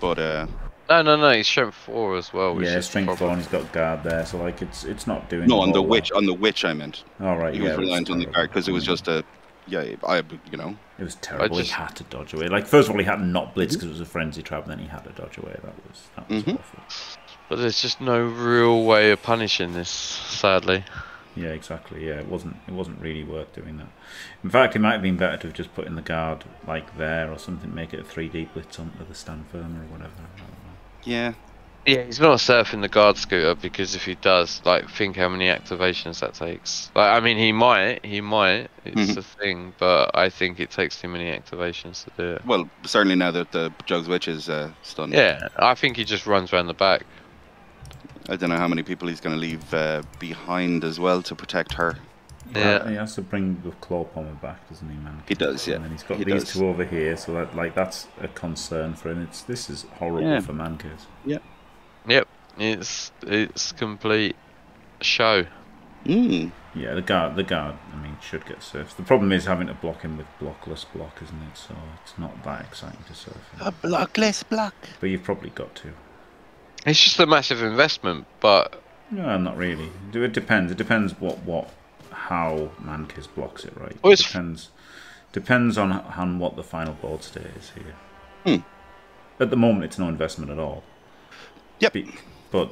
But uh, No, no, no. He's strength four as well. Which yeah, is the strength four, and he's got guard there, so like it's it's not doing. no, on the whole witch, lot. on the witch, I meant. All right, He yeah, was it reliant on the guard because it was just a, yeah, I, you know, It was terrible. just- He had to dodge away. Like first of all, he had not blitz because it was a frenzy trap, and then he had to dodge away. That was that was Mhm. awful. But there's just no real way of punishing this, sadly. Yeah, exactly. Yeah, it wasn't. It wasn't really worth doing that. In fact, it might have been better to have just put in the guard like there or something. Make it a three D blitz onto the stand firm or whatever. I don't know. Yeah. Yeah, he's not surfing the guard scooter because if he does, like, think how many activations that takes. Like, I mean, he might, he might. It's Mhm. a thing, but I think it takes too many activations to do it. Well, certainly now that the Jugs Witch is uh, stunned. Yeah, I think he just runs around the back. I don't know how many people he's going to leave uh, behind as well to protect her. Yeah. he has to bring the claw pommer back, doesn't he, man? He does, yeah. And then he's got He these does. two over here, so that like that's a concern for him. It's this is horrible Yeah. for Mankers. Yep, it's it's complete show. Mm. Yeah, the guard, the guard. I mean, should get surfed. The problem is having to block him with blockless block, isn't it? So it's not that exciting to surf. him. blockless block. But you've probably got to. It's just a massive investment, but No, not really. It depends. It depends what what how Mankiz blocks it, right? Well, it's- depends depends on on what the final board state is here. Hmm. At the moment, it's no investment at all. Yep. Be- But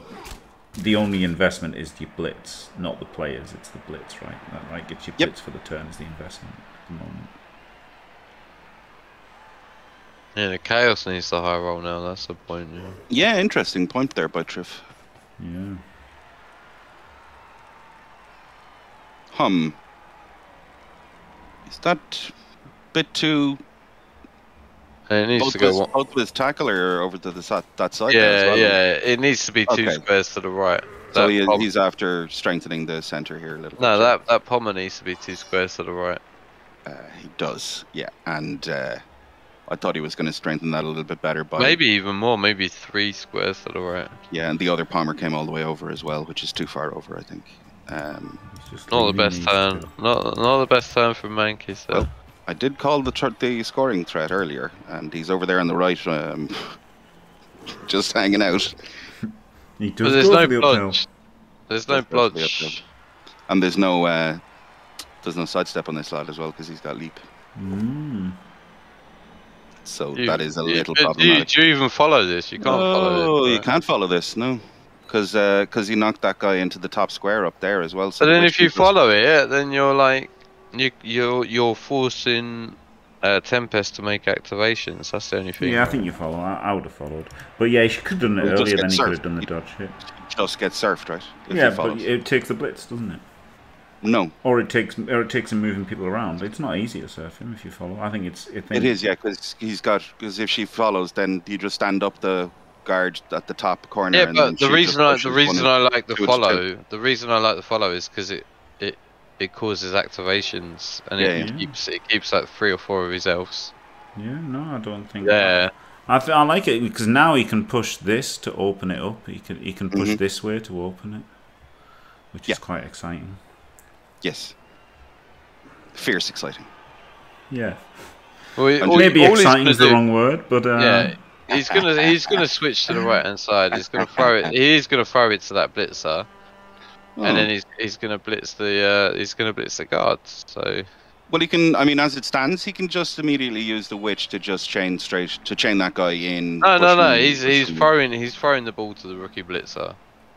the only investment is the blitz, not the players. It's the blitz, right? That right gets you Yep. blitz for the turn is the investment at the moment. yeah, the chaos needs the high roll now. That's the point. Yeah. Yeah, interesting point there by Triff. Yeah. Hum. Is that a bit too And it needs both to go. with, One, both with tackle or over to the side, that side? there as yeah, well? yeah. It needs to be two Okay. squares to the right. So he, pom- he's after strengthening the center here a little. no, bit. that that pommer needs to be two squares to the right. Uh, he does, yeah. And uh, I thought he was going to strengthen that a little bit better by Maybe even more. Maybe three squares to the right. Yeah, and the other palmer came all the way over as well, which is too far over, I think. Um, Not the best these turn. Not not the best turn for Mankiz. So. Well, I did call the tr- the scoring threat earlier, and he's over there on the right, um, just hanging out. He but does there's no for the uphill. blodge. There's no Does go for the And there's no uh, there's no sidestep on this lad as well because he's got leap. Mm. So You- that is a you- little do you- problematic. Do you even follow this? You can't follow no, this. you can't follow this, no, because because he knocked that guy into the top square up there as well. So But then if you follow it, then you're like, you you're you're forcing uh, Tempest to make activations. That's the only thing. Yeah, I think you follow. I, I would have followed. But yeah, she could have done it We'll just earlier. get Then he could served. have done the dodge hit. just get surfed, right? If yeah, he follows. but it takes the blitz, doesn't it? no, Or it takes, or it takes him moving people around. It's not easy to surf him if you follow. I think it's. I think It is, yeah, because he's got. Because if she follows, then you just stand up the guard at the top corner. Yeah, and then but the she reason I pushes the one reason of- I like the two and two. follow the reason I like the follow is because it it it causes activations and Yeah, it yeah. keeps it keeps like three or four of his elves. Yeah, no, I don't think. Yeah, I, th- I like it because now he can push this to open it up. He can he can push Mhm. this way to open it, which Yeah. is quite exciting. Yes. Fierce, exciting. Yeah, well, all- maybe all exciting is the do- wrong word, but uh, Yeah, he's gonna he's gonna switch to the right hand side. He's gonna throw it. He's gonna throw it to that blitzer, and Oh. then he's he's gonna blitz the uh, he's gonna blitz the guards. So Well, he can. I mean, as it stands, he can just immediately use the witch to just chain straight to chain that guy in. no, no, no. He's he's throwing he's throwing the ball to the rookie blitzer.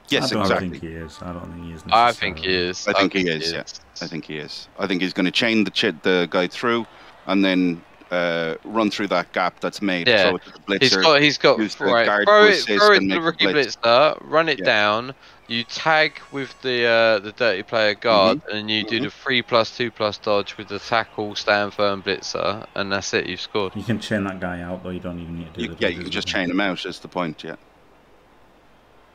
Yes, I don't exactly. think he is. I don't think he is. I think he is. I think he is, yeah. I think he is. I think he's going to chain the ch- the guy through, and then uh, run through that gap that's made. Yeah. Throw it to the blitzer. He's got he's got right. Throw it throw it to the the rookie blitz. blitzer. Run it Yeah. down. You tag with the uh, the dirty player guard, Mm-hmm. and you do the three plus two plus dodge with the tackle, stand firm blitzer, and that's it. You've scored. You can chain that guy out, though. You don't even need to do You, the yeah, you can just chain him out. Is the point? Yeah.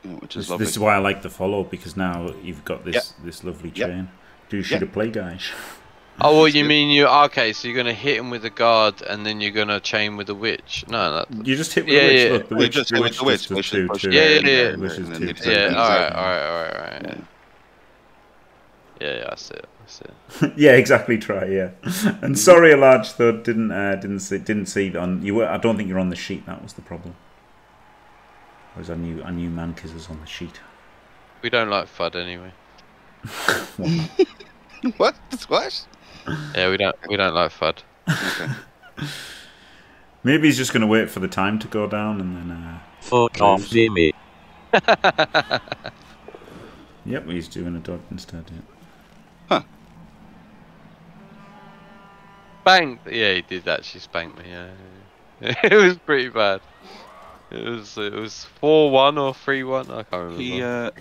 Yeah, which is This, lovely. this is why I like the follow because now you've got this this lovely Yep. chain. Do shoot Yeah. a play, guys. Oh, well, you mean you? Okay, so you're gonna hit him with a guard, and then you're gonna chain with a witch. No, that. You just hit with Yeah, the witch. yeah. Look, the you witch, just the hit witch, with the witch, just does which two, is two. Yeah, yeah, yeah. there, Which is two, it's two. Yeah. all right, all right, all right, all right. Yeah. Yeah, yeah. I see it. I see it. yeah, exactly. Try, yeah. And sorry, Alaj, though didn't uh, didn't see didn't see that on you. Were, I don't think you're on the sheet. That was the problem. Whereas I knew I knew Mankiz was on the sheet. We don't like FUD anyway. What? What? yeah, we don't we don't like FUD. Okay. Maybe he's just going to wait for the time to go down and then. Uh, Fuck off, Jimmy. yep, he's doing a dog instead. Yeah. Huh. Bang! Yeah, he did actually spank me. Yeah, it was pretty bad. It was it was four one or three one. I can't remember. He uh,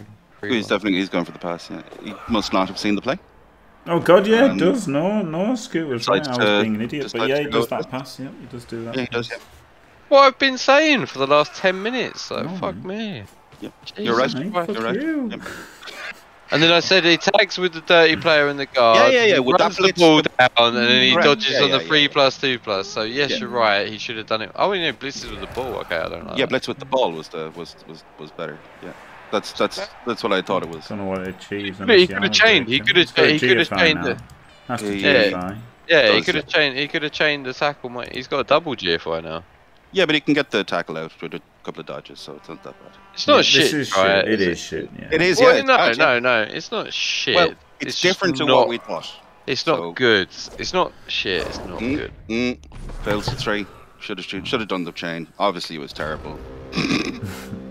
he's definitely he's going for the pass. Yeah. He must not have seen the play. Oh god, yeah, it does. No, no, Scoot was right. decides I was being an idiot, but yeah, to he does that with it. pass. Yeah, he does do that. Yeah, he does. Yeah. What I've been saying for the last ten minutes. Like, Oh, fuck me. Yep. Jesus You're right. Mate, You're right. you. Yep. And then I said he tags with the dirty player in the guard. Yeah, yeah, yeah, he with that runs the ball down, and then he Correct. dodges Yeah, on the yeah, three yeah. plus two plus. So yes, Yeah. you're right. He should have done it. Oh, you know, blitzes with the ball. Okay, I don't know. Yeah, blitz with the ball was the was was was better. Yeah, that's that's that's what I thought it was. Don't know what it achieves. But he could have chained. He could have. He could have chained it. the. Yeah. GFI. Yeah, he could have it. chained. He could have chained the tackle. mate. He's got a double GFI now. Yeah, but he can get the tackle out with a couple of dodges, so it's not that bad. It's not Yeah, shit. This is right? shit. It is shit. Yeah. It is, Well, yeah. no, bad, no, no. It's not shit. Well, it's, just different to not, what we thought. It's not so- good. It's not shit. It's not Mm, good. mm, fails to three. Should have should have done the chain. Obviously, it was terrible.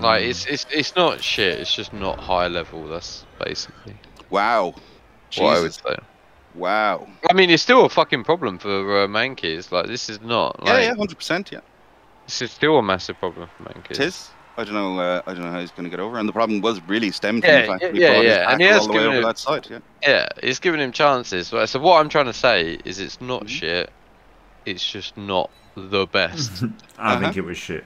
Like it's it's it's not shit. It's just not high level. That's basically Wow. what I would say. Wow. I mean, it's still a fucking problem for uh, Mankiz. Like this is not. Like, Yeah, yeah, hundred percent. Yeah, This is still a massive problem for Mankiz. it is. I don't know. Uh, I don't know how he's going to get over. And the problem was really stemmed from Yeah, the fact that yeah, we brought his yeah, and he has all the way given over it- that side. Yeah. Yeah, it's giving him chances. So what I'm trying to say is, it's not Mhm. shit. It's just not the best. I Uh-huh. think it was shit.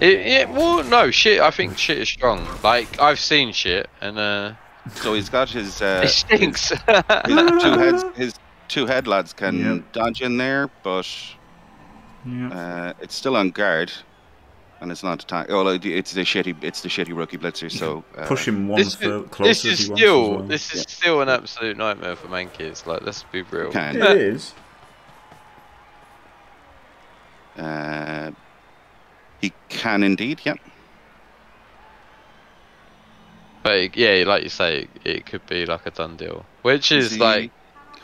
It, it, well, no shit. I think shit is strong. Like I've seen shit, and uh, So he's got his uh, it stinks. his two heads. His two head lads can Yep. dodge in there, but Yeah. uh, it's still on guard, and it's not attack. Oh, like, it's the shitty. It's the shitty rookie blitzer. So uh, Push him one this, foot closer this is still well. this is Yeah. still an absolute nightmare for Mankiz. Like let's be real. Can. It is. Uh, he can indeed. Yep. But it- yeah, like you say, it could be like a done deal, which Does is he like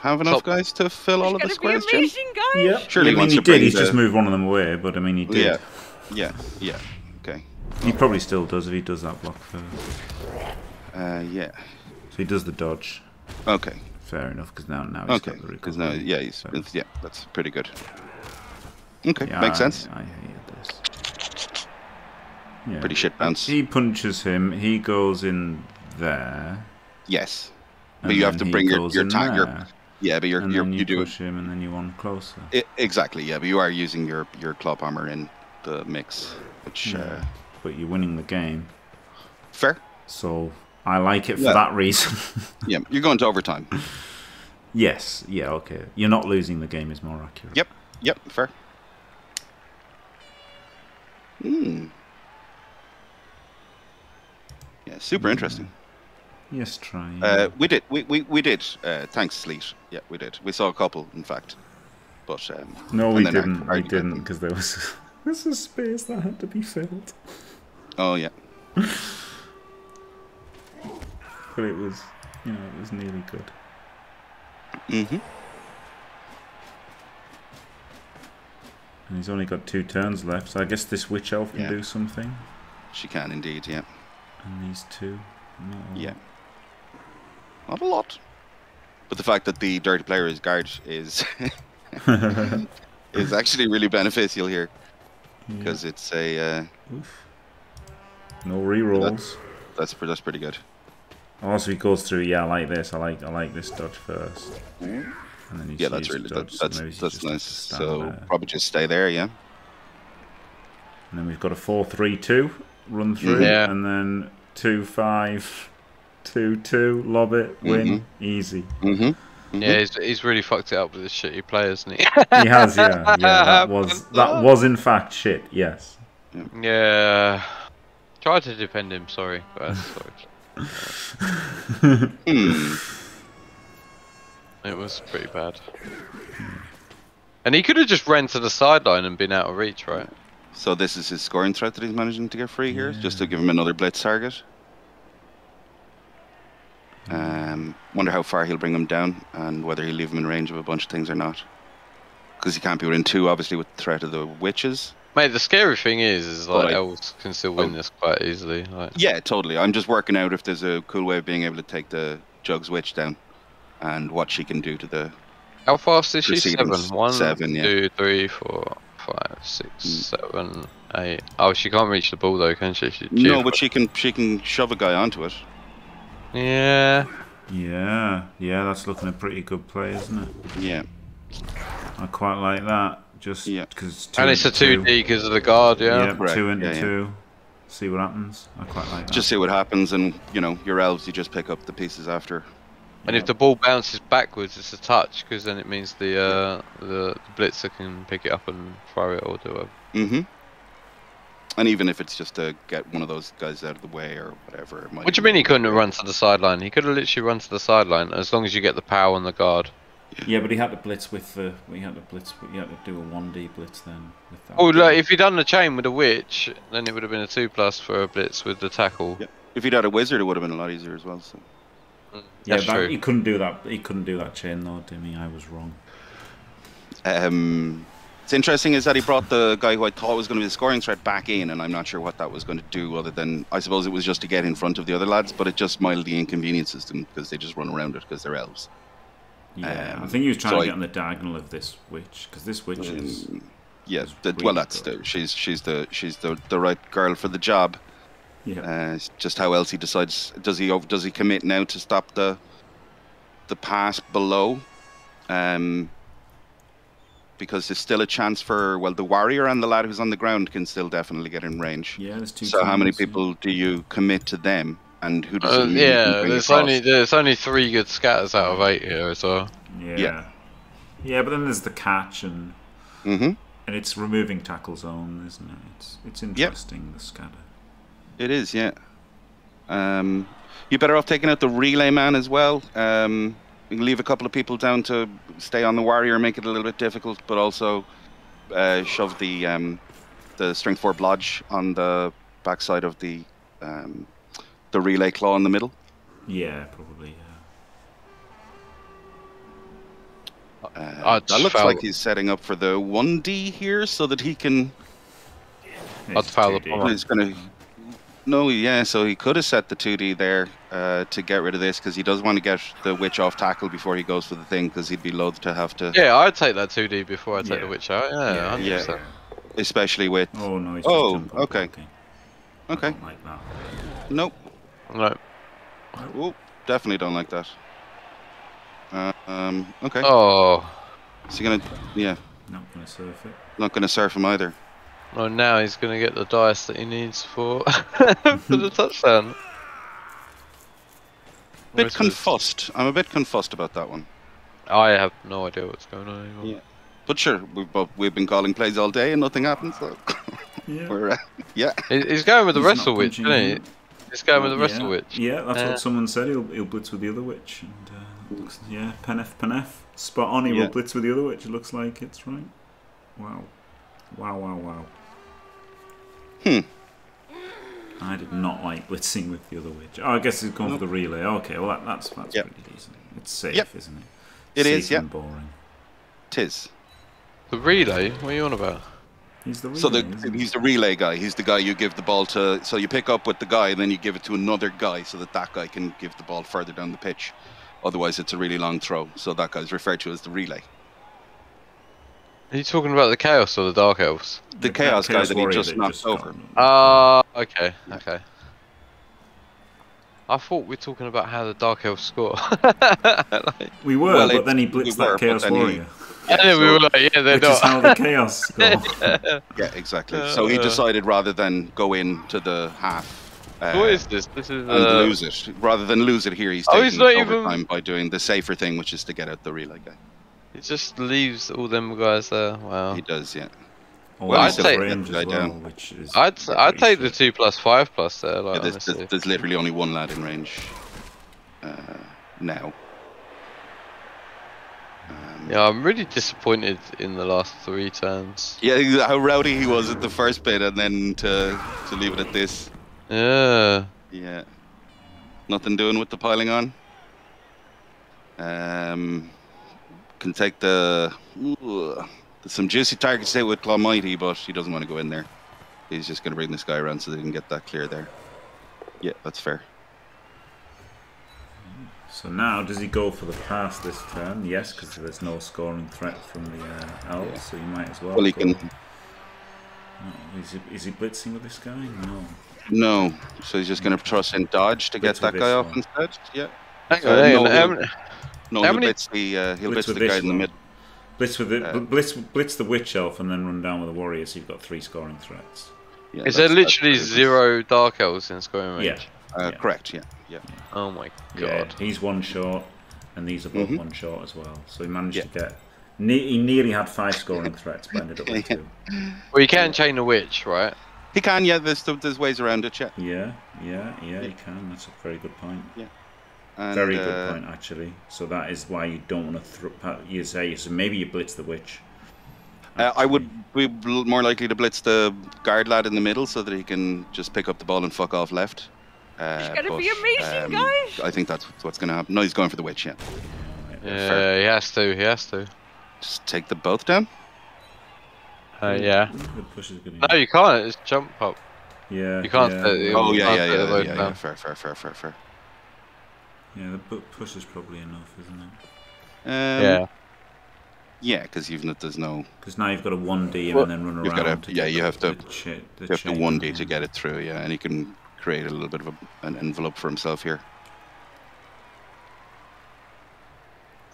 have enough top- guys to fill all of the squares, Jim? Yeah. Surely I mean, once he did. bring He's the- just moved one of them away, but I mean, he did. Yeah. Yeah. Yeah. Okay. He probably still does if he does that block first. Uh, yeah. So he does the dodge. Okay. Fair enough, because now now he's Okay. got the Because now, yeah, he's, So, yeah, that's pretty good. Okay, yeah, makes I- sense. I, hated this. Yeah. Pretty shit bounce. He punches him. He goes in there. Yes. But you have to bring your your your yeah, but you're you're you, you, do push him, and then you want closer. it exactly. Yeah, but you are using your your claw armor in the mix, which uh, But you're winning the game, fair. so I like it for Yeah. that reason. Yeah, you're going to overtime. yes. Yeah. Okay. You're not losing the game is more accurate. Yep. Yep, fair. Hmm. Yeah, super interesting. Yes. Try. Uh, we did. We, we, we did. Uh, thanks, Sleet. Yeah, we did. We saw a couple, in fact. But um, no, we didn't. argu- We didn't because there was this is space that had to be filled. Oh yeah. But it was, you know, it was nearly good. Mm-hmm. And he's only got two turns left, so I guess this witch elf can Yeah. do something. She can indeed. Yeah. And these two, not a Yeah. Not a lot. But the fact that the dirty player is guard is is actually really beneficial here because it's a uh, Oof. No rerolls. that's pre- that's pretty good. Also, he goes through. Yeah, I like this. I like. I like this dodge first. And then Yeah, that's really that, dodge, that's that's just nice. So there. probably just stay there. Yeah. And then we've got a four-three-two run through, Yeah. and then two-five-two-two lob it, win, easy. Mm-hmm. yeah, he's, he's really fucked it up with his shitty players, isn't he? He has, yeah, yeah. That was that was in fact shit. Yes. yeah. Tried to defend him. Sorry, sorry. Hmm. It was pretty bad. And he could have just ran to the sideline and been out of reach, right? So this is his scoring threat that he's managing to get free here, just to give him another blitz target. Um, wonder how far he'll bring him down, and whether he'll leave him in range of a bunch of things or not. Because he can't be within two, obviously, with the threat of the witches. Mate, the scary thing is, is like I- elves can still win Oh. this quite easily. Like, Yeah, totally. I'm just working out if there's a cool way of being able to take the Jugs witch down. and what she can do to the. How fast is she? Seven. One, Seven, yeah. two, three, four, five, six, Mm. seven, eight. Oh, she can't reach the ball though, can she? she No, but she can she can shove a guy onto it. Yeah. Yeah, yeah, that's looking a pretty good play, isn't it? Yeah, I quite like that. Just Yeah. because And it's a 2D because of the guard, yeah? Yeah, Correct, two into yeah, yeah. two. See what happens. I quite like that. just see what happens, and you know your elves, you just pick up the pieces after. And if the ball bounces backwards, it's a touch because then it means the uh, the blitzer can pick it up and throw it or do it. Mm-hmm. And even if it's just to get one of those guys out of the way or whatever. It might What do you mean he couldn't have run to the sideline? He could have literally run to the sideline as long as you get the power on the guard. Yeah, but he had to blitz with the. He had to blitz. He had to do a one D blitz then with that. Oh, look, if he'd done the chain with a witch, then it would have been a two plus for a blitz with the tackle. Yeah. If he'd had a wizard, it would have been a lot easier as well. So. Mm, yeah, That's that, true. he couldn't do that. He couldn't do that chain though, Dimmy. I was wrong. Um, it's interesting is that he brought the guy who I thought was going to be the scoring threat back in, and I'm not sure what that was going to do other than I suppose it was just to get in front of the other lads, but it just mildly inconveniences them because they just run around it because they're elves. Yeah, I Um, think he was trying so to I- get on the diagonal of this witch because this witch is. Um, yeah, is that, really well, that's the, she's she's the she's the, the right girl for the job. Yeah. Uh, just how else he decides does he does he commit now to stop the the pass below, um, because there's still a chance for well the warrior and the lad who's on the ground can still definitely get in range. yeah, there's two. So how many teams, yeah. people do you commit to them, and who does Uh, it yeah, can there's across? only there's only three good scatters out of eight here as well. Yeah. Yeah. Yeah, but then there's the catch and Mhm. and it's removing tackle zone, isn't it? It's it's interesting the scatter. It is, yeah. Um, you're better off taking out the relay man as well. Um, you can leave a couple of people down to stay on the warrior, make it a little bit difficult, but also uh, shove the um, the strength four blodge on the backside of the um, the relay claw in the middle. Yeah, probably. Uh, that looks foul- like he's setting up for the one D here, so that he can. Yeah. I'd foul the 2D. ball. He's gonna. No, yeah, so he could have set the 2D there uh, to get rid of this because he does want to get the witch off tackle before he goes for the thing because he'd be loath to have to, Yeah, I'd take that 2D before I take Yeah. the witch out. Yeah, Yeah, 100%. especially with. Oh no, he's Oh, just okay. okay. I don't like that. nope, No. oh, definitely don't like that. Uh, um, okay, Oh, is he gonna? Yeah, Not gonna surf it. not gonna surf him either. Well, now he's going to get the dice that he needs for for the touchdown. A Bit Most of it's- confussed. I'm a bit confused about that one. I have no idea what's going on anymore. Yeah. But sure, we've both, we've been calling plays all day and nothing happens. So Yeah. we're uh, yeah. He's going with the He's wrestle witch, isn't he? He's going with the yeah. wrestle witch. Yeah, that's Yeah. what someone said. He'll, he'll blitz with the other witch. And, uh, looks, yeah, Penef, Penef. Spot on, he Yeah. will blitz with the other witch. It looks like it's right. Wow. Wow, wow, wow. Hmm. I did not like blitzing with the other witch. Oh, I guess he's going Nope. for the relay. Okay, well, that, that's, that's Yep. pretty decent. It's safe, Yep. isn't it? It safe is, yeah. and boring. Tis. The relay? What are you on about? He's the relay, So the, he? he's the relay guy. He's the guy you give the ball to. So you pick up with the guy, and then you give it to another guy, so that that guy can give the ball further down the pitch. Otherwise, it's a really long throw. So that guy's referred to as the relay. Are you talking about the chaos or the dark elves? The ca- chaos, guy that he just knocked got- over. Ah, okay, okay. I thought we were talking about how the dark elves score. like, we were, Well, but it- then he we blitzed were, that but Chaos then he- Warrior, I know we were like, yeah, they're which is how the Chaos go. Yeah, exactly. So he Uh. decided rather than go into the half. Uh, what is this? This is and uh, lose it. Rather than lose it here, he's Oh, taking he's not overtime even- by doing the safer thing, which is to get out the relay guy. It just leaves all them guys there. Wow. He does, yeah. Well, I'd I'd take- range as well, down. which is I'd I'd take the two plus five plus there. Like Yeah, there's, there's, there's literally only one lad in range uh, now. Um, Yeah, I'm really disappointed in the last three turns. yeah, how rowdy he was at the first bit, and then to to leave it at this. Yeah. Yeah, nothing doing with the piling on. Um, can take the ooh, some juicy targets there with Claw Mighty, but he doesn't want to go in there. He's just going to bring this guy around so they can get that clear there. Yeah, that's fair. So now, does he go for the pass this turn? Yes, because there's no scoring threat from the uh, elves, so you might as well. Well, he go. can. Oh, is, he, is he blitzing with this guy? No. No, so he's just going to trust in dodge to get Blitz with that guy this off instead. Yeah. Hang So on, hang no, on. he'll- Um, No, How he'll many- blitz the uh, he'll Blitz blitz with the guy this in the mid. Blitz with the Uh, blitz blitz the witch elf and then run down with the warrior, so you've got three scoring threats. Yeah, is there that's- that's literally zero dark elves in scoring range? Yeah. Uh, Yeah. Correct. Yeah. Yeah. Oh my Yeah, god. he's one short, and these are both Mhm. one short as well. So he managed Yeah. to get. Ne- he nearly had five scoring threats, but ended up with two. Well, you can chain a witch, right? He can. Yeah. There's there's ways around it. Yeah. Yeah, yeah, yeah, He can. That's a very good point. And, very uh, good point, actually. So that is why you don't want to. Thro- you say so maybe you blitz the witch. Uh, I would be more likely to blitz the guard lad in the middle so that he can just pick up the ball and fuck off left. Uh, It's gonna be but, amazing, guys. I think that's what's going to happen. No, he's going for the witch. Yeah. Yeah, he has to. He has to. Just take the both down. Uh, yeah. The push is good. No, you can't. It's jump up. yeah, you can't Yeah, set Oh yeah, can't yeah, yeah, yeah, yeah. Fair, fair, fair, fair, fair. Yeah. The bu- push is probably enough, isn't it? Um, Yeah. Yeah, because even if there's no, Because now you've got a one D Well, and then run you've around. gotta- to yeah, you have to- the cha- the you have to one D to get it through. Yeah, and he can create a little bit of a, an envelope for himself here.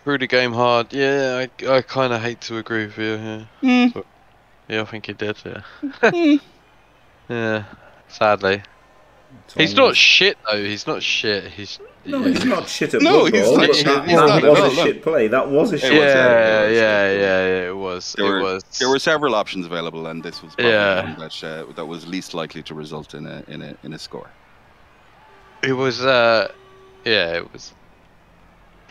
Through the game hard. Yeah, I, I kind of hate to agree with you. Yeah. But- yeah, I think he did. Yeah. yeah. Sadly, It's he's not shit though. He's not shit. He's. No, he's not shit at No, Blood he's not shit. that, He's that not at was a no. shit play. That was a shit was, play. Yeah, yeah, yeah, yeah. It was. There it were was. there were several options available, and this was probably Yeah. one that uh, that was least likely to result in a in a in a score. It was. Uh, yeah, it was.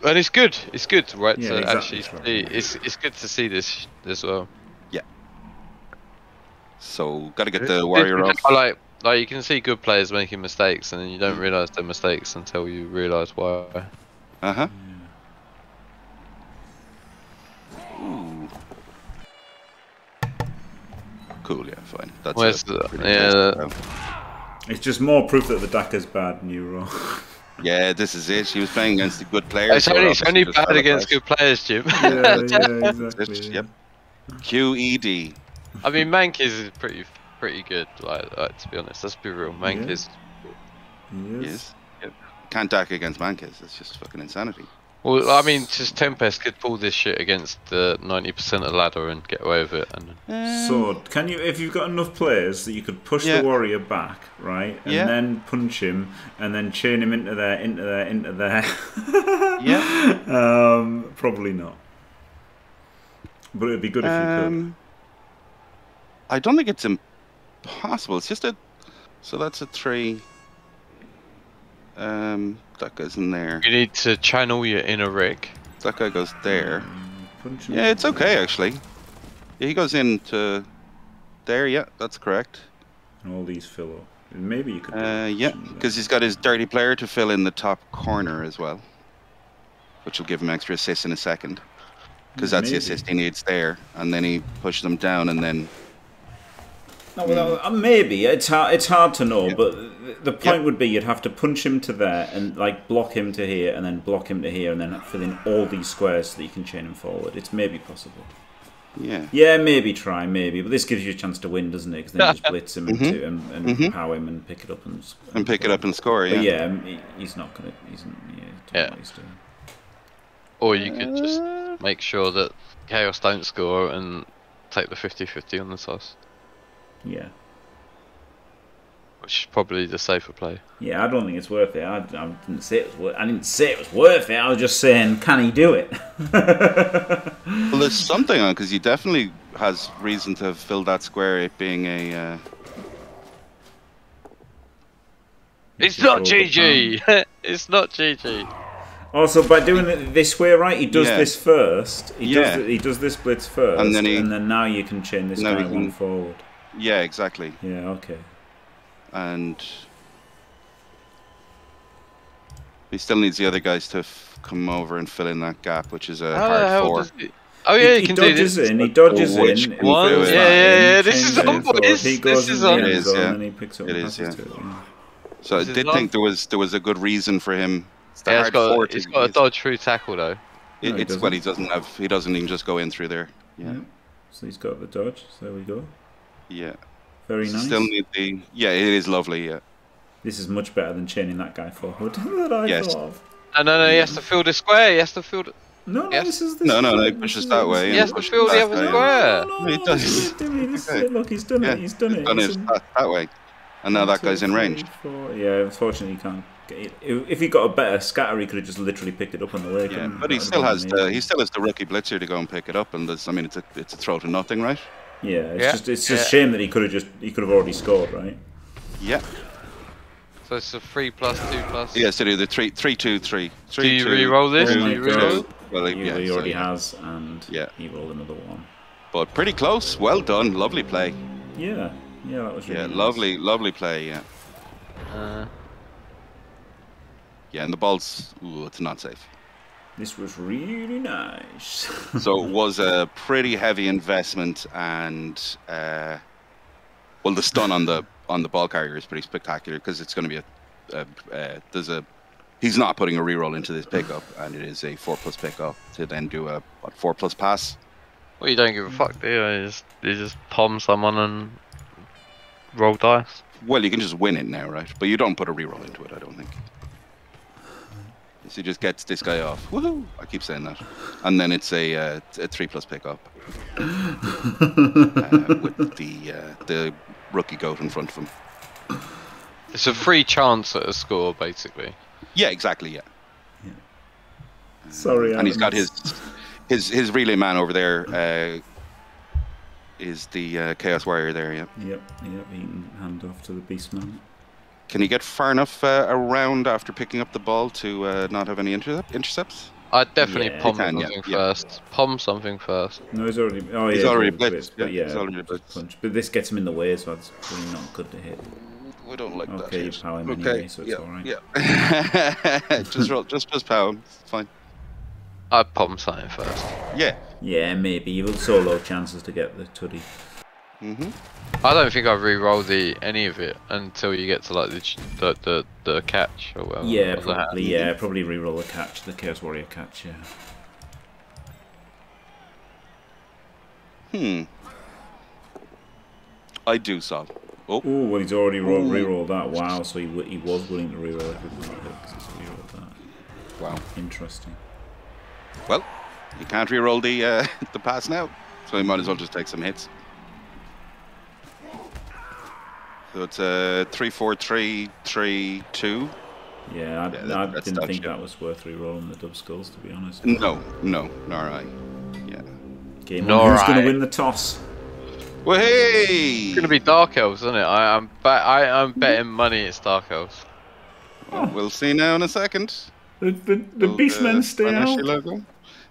And it's good. It's good, right? Yeah, to exactly, actually right, see. It's it's good to see this as well. Yeah. So got to get the warrior It's- off. it's Like, like you can see good players making mistakes, and you don't realize they're mistakes until you realize why. Uh huh. Ooh. Cool. Yeah. Fine. That's Where's the- yeah, close the- round. It's just more proof that the Daka's bad, Neuro. Yeah, this is it. She was playing against the good players. It's only, it's only bad against good players, Jim. yeah, yeah, exactly. it, yeah. Yep. QED. I mean, Mank is pretty pretty good. Like, like to be honest, let's be real. Mank Yeah. is. Yes. Yes. Yep. Can't dack against Mankiz. It's just fucking insanity. Well, I mean, just Tempest could pull this shit against the ninety percent of ladder and get away with it. And So, can you, if you've got enough players that you could push Yeah. the warrior back, right, and Yeah. then punch him, and then chain him into there, into there, into there? Yeah. Um, probably not. But it'd be good if you could. Um, I don't think it's impossible. It's just a. So that's a three. Um, that goes in there. you need to channel your inner rig. That guy goes there. Punch. Yeah, it's okay actually. Yeah, he goes into there. Yeah, that's correct. And all these fill up. Maybe you could. Uh, yeah, because he's got his dirty player to fill in the top corner as well, which will give him extra assists in a second. Because that's the assist he needs there, and then he pushes them down, and then No, well, uh, maybe it's hard. It's hard to know, Yeah. but the point would be you'd have to punch him to there and like block him to here, and then block him to here, and then fill in all these squares so that you can chain him forward. It's maybe possible. yeah, Yeah, maybe try, maybe, but this gives you a chance to win, doesn't it? Because then you just blitz him into and, and Mhm. power him and pick it up and s- and pick it up and score. But Yeah. yeah, um, he, he's not gonna. He's n- yeah, Yeah. what he's doing. Or you could just Uh, make sure that Chaos don't score and take the 50-50 on the toss, Yeah, which is probably the safer play. yeah. I don't think it's worth it. I, I didn't say it was. Worth, I didn't say it was worth it. I was just saying, can he do it? Well, there's something on because he definitely has reason to have filled that square. It being a uh, It's Just not GG. it's not GG. Also, by doing it this way, right? He does Yeah. this first. He Yeah. does. He does this blitz first, And then he- and then now you can chain this guy one forward. Yeah, exactly, Yeah. Okay. and he still needs the other guys to f- come over and fill in that gap, which is a How the hard hell four. does he... Oh yeah, he, you he can do this. in. He dodges Which in. one? fills Yeah, yeah, yeah, this is it on, forward. This is in on. the is, yeah. and he picks up It and is, passes yeah. it. yeah. So I This is did think there was there was a good reason for him It's the Yeah, it's hard got, forward it's to- got a dodge through tackle though. It, No, it's well, he doesn't. doesn't have. He doesn't even just go in through there. Yeah, Yeah. So he's got the dodge. So there we go. Yeah. Very nice. Still need the. Yeah, it is lovely. Yeah, This is much better than chaining that guy forward that I Yes. thought of. No, no, no. He has to field a square. He has to field. No, no, Yes. this is this No, no, no, he this pushes is that it, way, this yeah. He has to field the other square. No, no, He does. this is it, Timmy, this is Okay. Look, he's done Yeah. it. He's done it. done It's it that, that way, and now that guy's in range. four. Yeah, unfortunately, he can't. If if he got a better scatter, he could have just literally picked it up on the way. Yeah, but he still has the he still has the rookie blitzer to go and pick it up, and there's, I mean it's a it's a throw to nothing, right? Yeah, it's Yeah, just it's just yeah. shame that he could have just he could have already scored, right? Yeah, So it's a three plus two plus. yeah. So do the three three two three. Do you two, re-roll this? Oh two, Do you re-roll? Well, He, yeah, he already yeah. has, and Yeah. he rolled another one. but pretty close. Well done, lovely play. Yeah, yeah, that was really Yeah, nice. lovely, lovely play. Yeah, Uh, yeah, and the ball's ooh, it's not safe. This was really nice. So it was a pretty heavy investment, and uh, well, the stun on the on the ball carrier is pretty spectacular because it's going to be a, a uh, there's a he's not putting a reroll into this pickup, and it is a four plus pickup to then do a what, four plus pass. well, you don't give a fuck, do you? You just, you just palm someone and roll dice. Well, you can just win it now, right? But you don't put a reroll into it, I don't think. So he just gets this guy off. Woohoo! I keep saying that, and then it's a uh, a three plus pickup uh, with the uh, the rookie goat in front of him. It's a free chance at a score, basically. Yeah, exactly. Yeah, Sorry, and he's got his his his relay man over there. Uh, is the uh, chaos warrior there? Yeah. Yep, yep. He can hand off to the beastman. Can he get far enough uh, around after picking up the ball to uh, not have any intercept intercepts? I'd definitely Yeah, palm you can, yeah, something yeah. first. Palm something first. No, he's already. Oh, yeah, He's already blitzed, blitzed, But yeah, yeah, he's already just blitzed. punch. But this gets him in the way, so that's really not good to hit. We don't like that. Okay, you yet. power him okay. anyway, so it's yeah, alright. Yeah. just roll, just just power him. It's fine. I'd palm something first. Yeah. Yeah, maybe. You've got so low chances to get the tuddy. Mhm. I don't think I'd re-roll the any of it until you get to like the the the, the catch or whatever. Yeah, or the hat. probably. Yeah, probably re-roll the catch, the Chaos Warrior catch. Yeah. Hmm. I do so. Oh, Oh, well, he's already ro- re-rolled that. Wow, so he, he was willing to re-roll if it was because he's re-rolled that. wow. Interesting. Well, you can't re-roll the uh, the pass now, so you might as well just take some hits. So it's a three, four, three, three, two. Yeah, I, Yeah, that- I didn't think yeah. that was worth re-rolling the dub skulls, to be honest. No, no, nor I. Yeah. Game Nor on. Who's going to win the toss? Well, hey! It's gonna be Dark Elves, isn't it? I, I'm ba- I, I'm betting money it's Dark Elves. Well, we'll see now in a second. The, the, the Will Beastmen stay Banashee out, logo?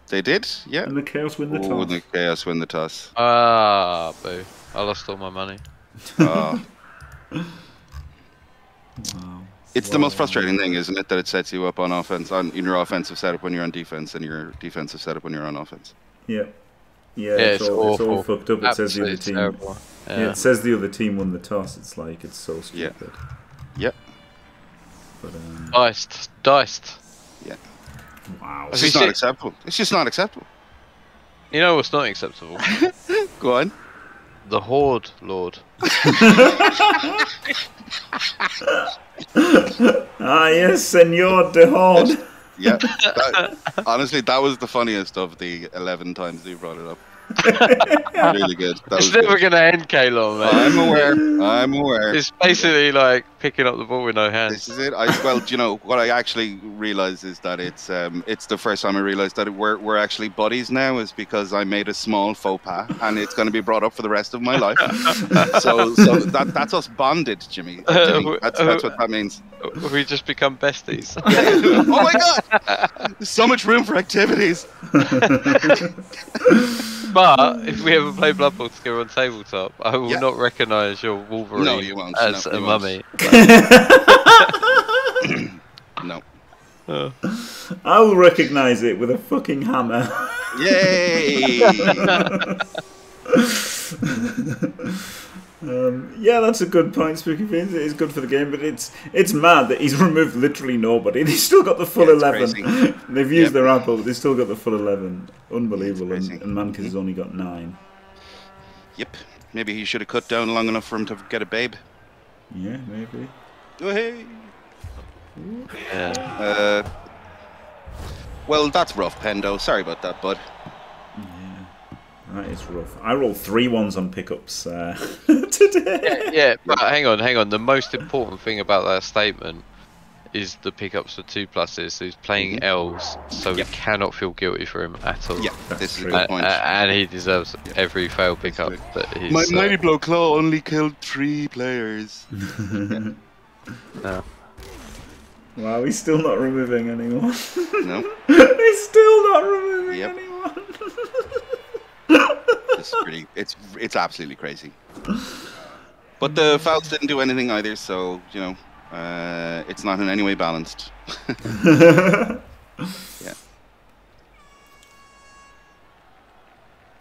They did, yeah. and the Chaos win the Oh, toss. the chaos win the toss. Ah, boo! I lost all my money. Oh. Wow. It's the most frustrating thing, isn't it, that it sets you up on offense, on in your offensive setup when you're on defense, and your defensive setup when you're on offense. Yeah. Yeah, Yeah, it's, it's all, it's all fucked up. It says the other team. Yeah. Yeah. it says the other team won the toss. It's like it's so Yeah. stupid. Yep. But um, Diced, diced. Yeah. Wow. It's just not acceptable. It's just not acceptable. You know what's not acceptable? Go on. The Horde Lord. Ah yes, Senor de Horde. Yeah. That, honestly, that was the funniest of the 11 times you brought it up. really good. That It's was never gonna end, Caolan, man. I'm aware. I'm aware. It's basically like picking up the ball with no hands. This is it. I well, you know what I actually realized is that it's um it's the first time I realized that we're we're actually buddies now is because I made a small faux pas and it's going to be brought up for the rest of my life. so so that that's us bonded, Jimmy. Jimmy. That's that's what that means. We just become besties. oh my god! There's so much room for activities. But if we ever play Blood Bowl together on tabletop, I will Yeah. not recognise your Wolverine No, you won't. as No, a you mummy. No. Uh, I will recognise it with a fucking hammer. Yay! Um, yeah, that's a good point, Spooky Fiends. It is good for the game, but it's it's mad that he's removed literally nobody. They've still got the full Yeah, eleven. They've used Yep. their apple, but they've still got the full eleven. Unbelievable. Yeah, and, crazy. and Mankiz has only got nine. Yep. Maybe he should have cut down long enough for him to get a babe. Yeah, maybe. Oh hey. Yeah. Uh. Well, that's rough, Pendo. Sorry about that, bud. That is rough. I rolled three ones on pickups uh, today. yeah, but hang on, hang on. The most important thing about that statement is the pickups for two pluses. So he's playing L's, so Yep. we cannot feel guilty for him at all. Yeah, That's this is a good Uh, point. uh, and he deserves every failed pickup that he's. My uh, mighty blow claw only killed three players. no. Wow, he's still not removing anyone. no, he's still not removing Yep. anyone. It's pretty. It's it's absolutely crazy. But the fouls didn't do anything either, so you know, uh, it's not in any way balanced. yeah.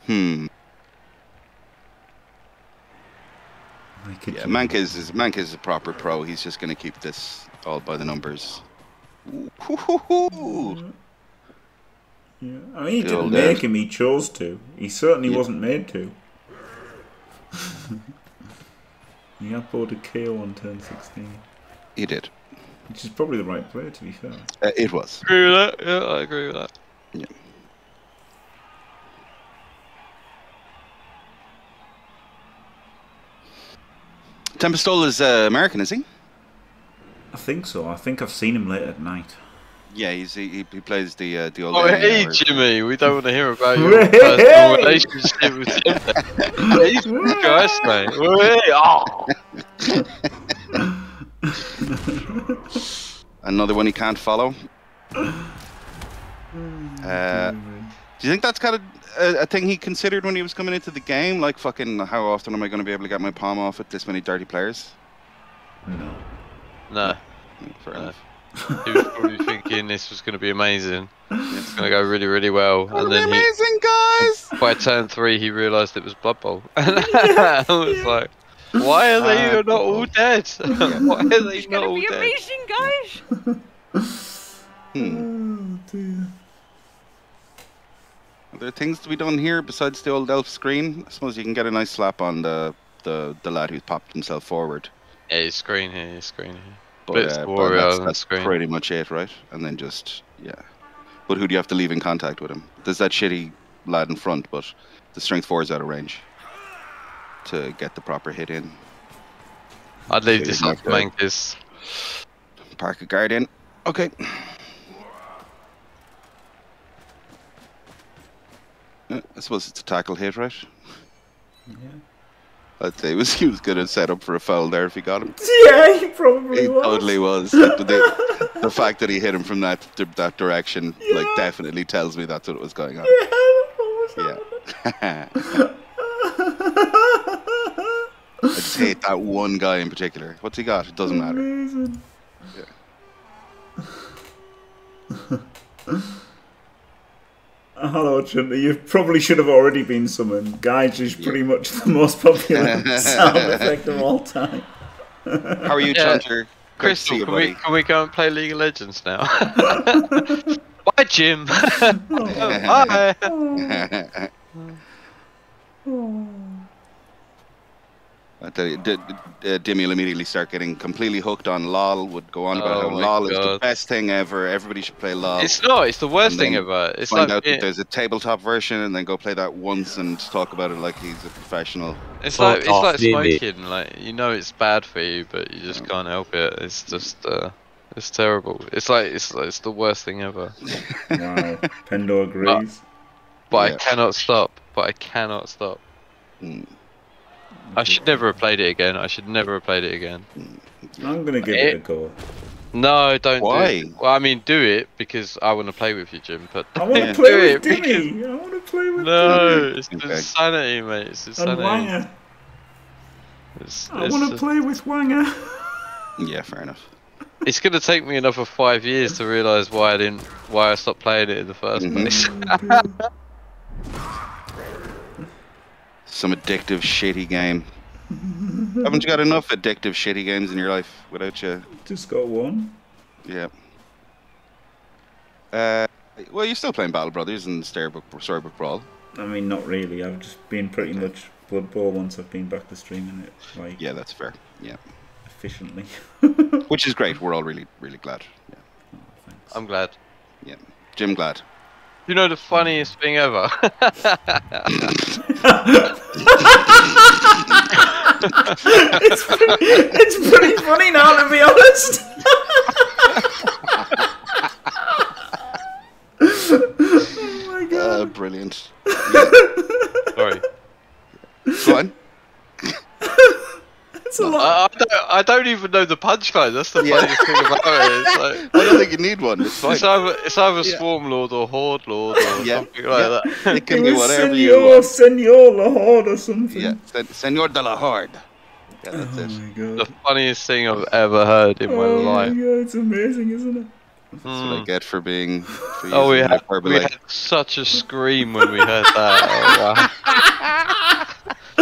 Hmm. I could Yeah, do- Mankiz is Mankiz is a proper pro. He's just gonna keep this all by the numbers. Ooh. Yeah. I mean, he didn't dead. make him, he chose to. He certainly Yeah. wasn't made to. he uploaded KO on turn 16, He did. which is probably the right play, to be fair. Uh, it was. Agree with that? Yeah, I agree with that. Yeah. Tempest Soul is uh, American, is he? I think so. I think I've seen him late at night. Yeah, he's he, he plays the uh, the old. Oh, enemy hey, hour. Jimmy, we don't want to hear about your Hey! personal relationship with Jimmy. Jesus Christ, mate. Hey, oh. Another one he can't follow. Uh, do you think that's kind of a, a thing he considered when he was coming into the game? Like, fucking, how often am I going to be able to get my palm off at this many dirty players? No. No, Fair No. enough. He was probably thinking this was going to be amazing. It's going to go really, really well. And then he, amazing, guys! by turn three, he realised it was Blood Bowl. And I was like, why are they Ah, not all dead? why are they It's not gonna all be dead? amazing, guys. Hmm. Oh, dear. Are there things to be done here besides the old elf screen? I suppose you can get a nice slap on the the, the lad who's popped himself forward. Yeah, his screen here, his screen here. But, Blitz uh, but that's, that's pretty much it, right? And then just yeah. But who do you have to leave in contact with him? There's that shitty lad in front, but the strength four is out of range to get the proper hit in. I'd leave Yeah, this you're up to not Park a guard in. Okay. Uh, I suppose it's a tackle hit, right? Yeah. I'd say he was, he was good at set up for a foul there if he got him. Yeah, he probably He was. totally was. The, the fact that he hit him from that that direction, like, definitely tells me that's what was going on. Yeah, Yeah. that? I just hate that one guy in particular. What's he got? It doesn't matter. Amazing. Hello, Chunty. You probably should have already been summoned. Gage is pretty much the most popular sound effect of all time. How are you, Yeah. Chanter? Great to Crystal, you, can we, buddy. can we go and play League of Legends now? Bye, Jim. Bye. I tell you, D- D- uh, Dimmy will immediately start getting completely hooked on LOL. Would go on about Oh how my LOL is the best thing ever. Everybody should play LOL. It's not. It's the worst thing then ever. It's Find like out being, that there's a tabletop version, and then go play that once and talk about it like he's a professional. it's Fuck like it's off, like Jimmy. smoking. Like you know it's bad for you, but you just can't help it. It's just uh, it's terrible. It's like it's it's the worst thing ever. Wow, Pendo agrees. But Yeah. I cannot stop. But I cannot stop. Mm. I should never have played it again. I should never have played it again. I'm gonna give it a go. No, don't Why? do it. Well, I mean, do it because I want to play with you, Jim. But I want to play with it Dimmy. I want to play with No, Dimmy. it's Okay. insanity, mate. It's insanity. And insanity. Wanger. It's, I want to just- play with Wanger. Yeah, fair enough. It's gonna take me another five years to realise why I didn't, why I stopped playing it in the 1st Mhm. place. Some addictive, shitty game. Haven't you got enough addictive, shitty games in your life without you? Just got one. Yeah. Uh, well, you're still playing Battle Brothers and Storybook, Storybook Brawl. I mean, not really. I've just been pretty much Blood Bowl once I've been back to streaming it, like, Yeah, that's fair. Yeah. efficiently. Which is great. We're all really, really glad. Yeah. Thanks. I'm glad. Yeah. Jim glad. You know the funniest thing ever? it's, pretty, it's pretty funny now, to be honest. oh my god. Uh, brilliant. Sorry. Go on. It's a lot. I, I, don't, I don't even know the punchline. That's the Yeah. funniest thing about it. Like, I don't think you need one. It's fine. it's either it's either Yeah. Swarm Lord or Horde Lord or Yeah. something like Yeah. that. It can it be was whatever you Senor, want. Senor Lahore or something. Yeah. Sen- Senor de la Horde. Yeah, Oh that's it. my The funniest thing I've ever heard in my oh my life. god, it's amazing, isn't it? That's what I Mm. get for being. For Oh, we had, we had such a scream when we heard that. Oh, wow. I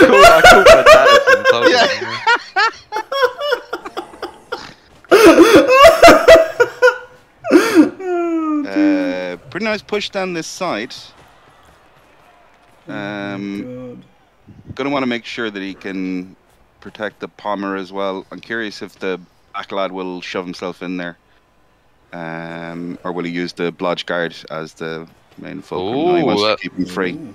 called, I called my dad and Yeah. Uh, pretty nice push down this side. Um, God. gonna want to make sure that he can protect the Palmer as well. I'm curious if the lad will shove himself in there, um, or will he use the Blodge guard as the main fulcrum? No, he wants that- to keep him free. Ooh.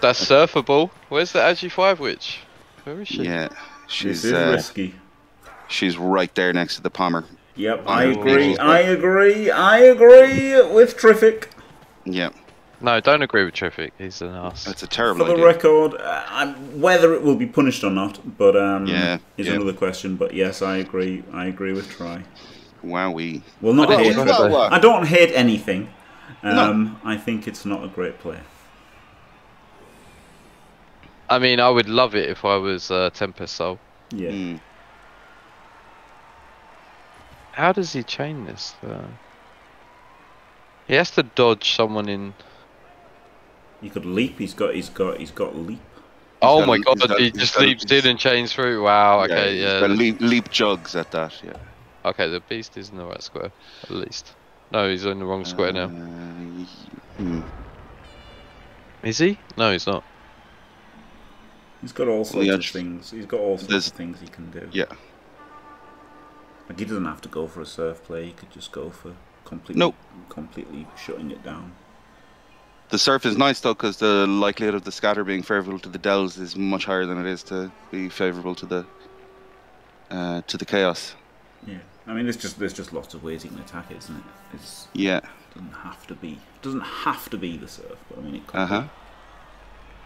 That's surfable. Where's the Agi 5 witch? Where is she? Yeah, This she's is uh, risky. she's right there next to the Palmer. Yep, I yeah. agree. I agree. I agree with Triffic. Yeah, No, don't agree with Triffic. He's an ass. that's a For terrible the idea. record, uh, I'm, whether it will be punished or not, but um, Yeah, is yeah. another question. But yes, I agree. I agree with Try. Wowee. Well, not Well, hate. I don't hate anything. Um, I think it's not a great play. I mean, I would love it if I was uh, Tempest Soul. Yeah. Hmm. How does he chain this? Uh, he has to dodge someone in. He could leap. He's got. He's got. He's got leap. Oh got- my he's god, got- he just got- leaps he's- in and chains through. Wow, okay, he's yeah. got leap, leap jugs at that. Yeah. Okay, the beast is in the right square, at least. No, he's in the wrong square now. Uh, hmm. Is he? No, he's not. He's got all sorts of things. He's got all sorts of things he can do. Yeah. Like he doesn't have to go for a surf play. He could just go for completely. Nope. Completely shutting it down. The surf is nice though, because the likelihood of the scatter being favourable to the dells is much higher than it is to be favourable to the uh, to the chaos. Yeah. I mean, there's just there's just lots of ways you can attack it, isn't it? It's, Yeah. it doesn't have to be. It doesn't have to be the surf, but I mean, it could. Uh huh. be.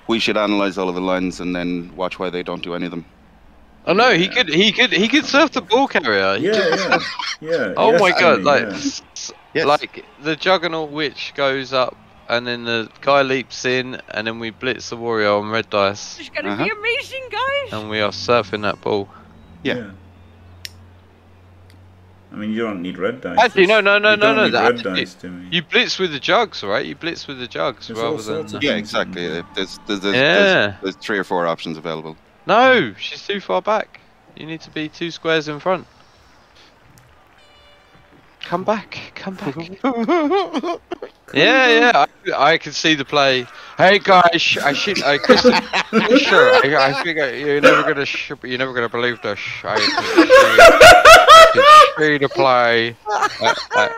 We should analyze all of the lines and then watch why they don't do any of them. Oh no, he could, he could, he could surf the ball carrier. Yeah, yeah, yeah. Oh yes, my I god, mean, like, yeah. s- s- Yes. like the Juggernaut Witch goes up, and then the guy leaps in, and then we blitz the warrior on red dice, It's gonna Uh-huh. be amazing, guys. and we are surfing that ball. Yeah. I mean, you don't need red dice. Actually, no, no, no, you no, don't no. Need that- red dice to me. You blitz with the jugs, right? You blitz with the jugs There's rather than. Yeah, exactly. you can do. There's, there's, there's, Yeah. there's, there's three or four options available. No, she's too far back. You need to be two squares in front. Come back, come back. yeah, yeah, I, I can see the play. Hey guys, I should, I Kristen, sure, I, I think I, you're never gonna, you're never gonna believe this. I see the play. I, I,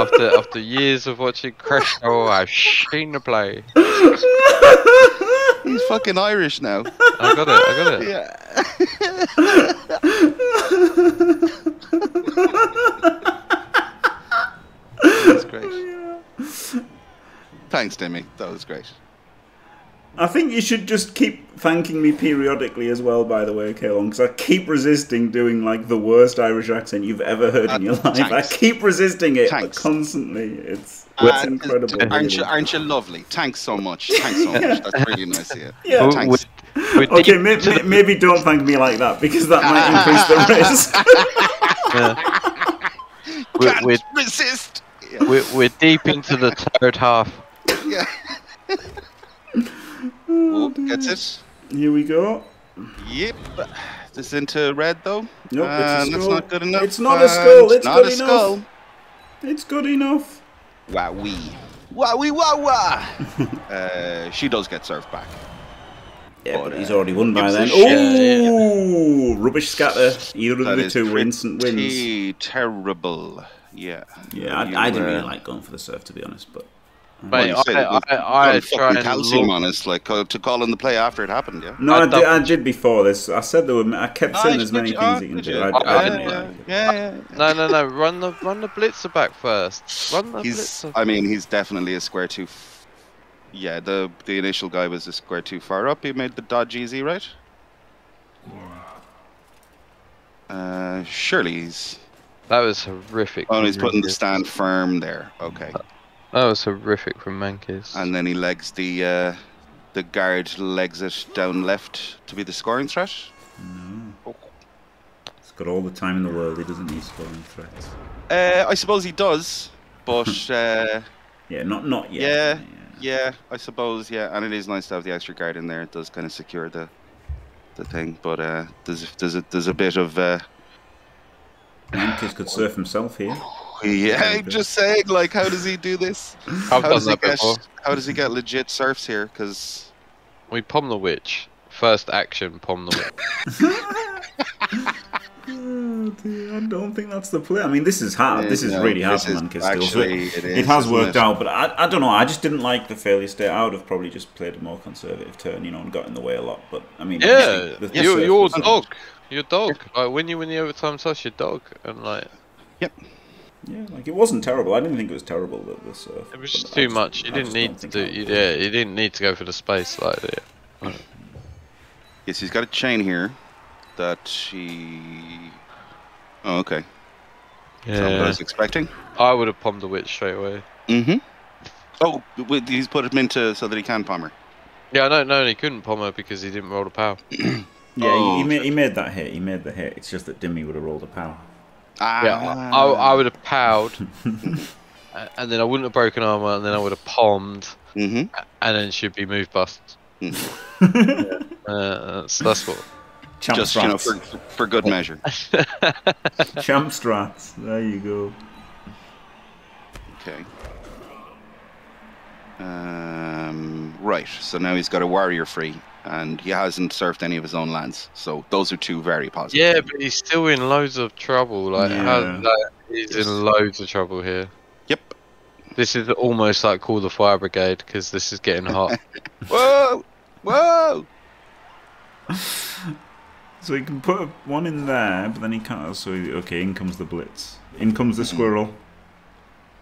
after after years of watching Crash Show, I've seen the play. He's fucking Irish now. I got it, I got it. Yeah. That's great. Thanks, Dimmy. That was great. I think you should just keep thanking me periodically as well. By the way, Caolan, because I keep resisting doing like the worst Irish accent you've ever heard in your Uh, life. I keep resisting it but constantly. It's Uh, it's incredible. Aren't you, aren't you lovely? Thanks so much. Thanks so much. That's really nice of you. Yeah. Thanks. we're- we're Okay, deep may, may, the- maybe don't thank me like that because that might increase the risk. Yeah. We're, Can't we're, resist. Yeah. we're, we're deep into the third half. yeah. Oh, gets it. Here we go. Yep. This into red though. Nope, Uh, it's a that's not good enough. It's not a Uh, skull, it's not good a enough. skull. It's good enough. Wowee. Wowee wah wah. uh, she does get served back. Yeah, But, but he's uh, already won by then. Oh, rubbish scatter. Of the two wins. wins. terrible. Yeah. Yeah, I, I didn't uh, really like going for the surf, to be honest. But Well, I, said I, I, I got try fucking and calcium look- on us, like uh, to call in the play after it happened. Yeah. no, I I, did, I did before this. I said there were. I kept saying you there's many did- things you can do. I, yeah, didn't yeah, yeah, yeah, yeah. No, no, no. Run the run the blitzer back first. Run the He's. blitzer. I mean, he's definitely a square too. F- yeah, the the initial guy was a square too far up. He made the dodge easy, right? Uh, surely he's. That was horrific. Oh, he's putting the stand firm there. Okay, That was horrific from Mankiz. and then he legs the uh, the guard legs it down left to be the scoring threat. no He's got all the time in the world. He doesn't need scoring threats. Uh, I suppose he does, but uh, Yeah, not not yet. Yeah. yeah, I suppose yeah, and it is nice to have the extra guard in there. It does kind of secure the the thing, but uh, there's there's a there's a bit of uh, Mankiz could surf himself here. yeah, Okay. I'm just saying like how does he do this? I've how does he get before. how does he get legit surfs here? Because We pom the witch. First action, pom the witch. Oh, dear, I don't think that's the play. I mean, this is hard. Yeah, this is no, really hard this for is Mankiz still. So actually- it, it it is, has worked it? out, but I, I don't know. I just didn't like the failure state. I would have probably just played a more conservative turn, you know, and got in the way a lot. But I mean, Yeah, obviously, the- the you're, surf you're was- dog. You're dog. Like when you win the overtime toss, you're dog. And like yep, Yeah, like it wasn't terrible. I didn't think it was terrible. That the surf. it was just I too much. You I didn't need to do. I yeah, you didn't need to go for the space like that. yes, he's got a chain here that he. Oh, okay. Yeah. not what I was expecting. I would have pommed the witch straight away. Mm-hmm. Oh, he's put him into so that he can palmer. Yeah, I don't know. He couldn't pom her because he didn't roll the power. Yeah, Oh, he, he, made, he made that hit. He made the hit. It's just that Dimmy would have rolled a power. Ah, Yeah, I, I would have powed, and then I wouldn't have broken armor, and then I would have pommed, Mm-hmm. and then she'd be move bust. Uh, that's, that's what. Champ Just you know, for, for good measure. Champ strats. There you go. Okay. Um, right. So now he's got a warrior free, and he hasn't surfed any of his own lands. So those are two very positive. Yeah, but he's still in loads of trouble. Like, how, Yeah. like he's in loads of trouble here. Yep. This is almost like call the fire brigade because this is getting hot. Whoa! Whoa! So he can put one in there, but then he can't. So he, okay, in comes the blitz. In comes the squirrel.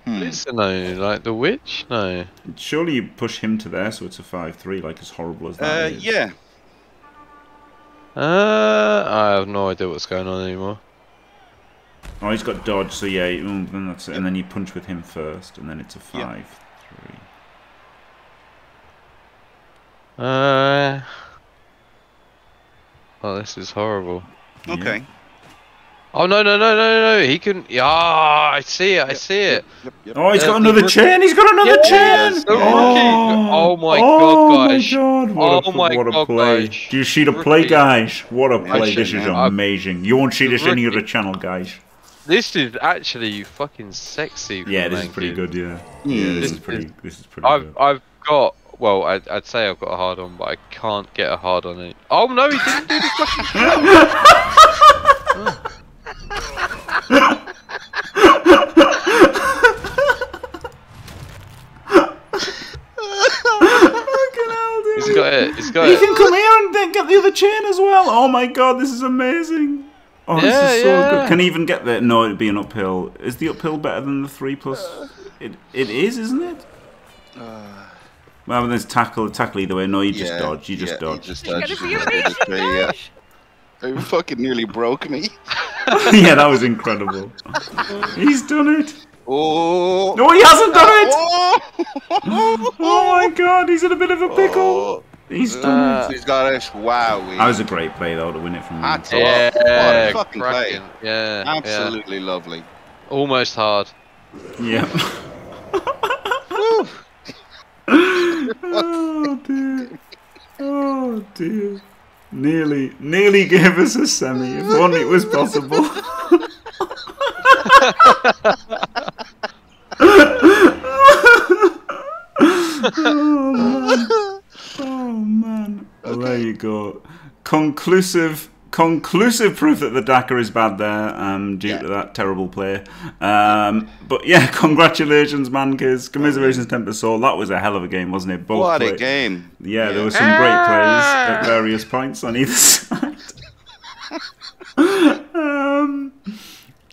Hmm. Listen, no, like the witch, no. Surely you push him to there, so it's a five-three. Like as horrible as that Uh, is. yeah. Uh, I have no idea what's going on anymore. Oh, he's got dodge. So yeah, mm, then that's it. And then you punch with him first, and then it's a five-three. Uh. Oh, this is horrible. Okay. Oh no no no no no! no, He can. Yeah, I see it. I see it. Yep, yep. Oh, he's Uh, got another rook- chain. He's got another Yeah, he chain. does. The Yeah. rookie. Oh my oh god, guys! my god! What Oh a, my what a play! guys. Do you see the play, guys? What a play! I This should, is amazing. You won't see The this any other channel, guys. This is actually fucking sexy. Yeah, this is pretty good. Yeah, yeah, this This is pretty. is- This is pretty I've good. I've got. Well, I'd, I'd say I've got a hard on, but I can't get a hard on it. Oh no, he didn't do the fucking. He's got it. He's got He it. can come here and then get the other chain as well. Oh my god, this is amazing. Oh, this Yeah, is so yeah. good. Can he even get there? No, it'd be an uphill. Is the uphill better than the three plus? It it is, isn't it? Uh, well, then there's tackle. Tackle either way. No, you just Yeah, dodge. You just yeah, dodge. You just dodge. it for You your just did nation, it for you, yeah. gosh. You fucking nearly broke me. yeah, that was incredible. He's done it. Oh. No, he hasn't done it. Oh. Oh my god, he's in a bit of a pickle. He's done Uh, it. He's got it. Wow. That was a great play though to win it from. That's Manchester. Yeah, what a fucking play. cracking. Yeah, yeah. Absolutely lovely. Almost hard. Yeah. oh dear. Oh dear. Nearly, nearly gave us a semi. If only it was possible. oh man! Oh man! Well, there you go. Conclusive, conclusive proof that the Dakar is bad there, um, due Yeah. to that terrible play. Um, but yeah, congratulations, Mankiz. Commiserations, Tempest Soul. That was a hell of a game, wasn't it? Both What a play- game! Yeah, there were some great plays at various points on either side. um,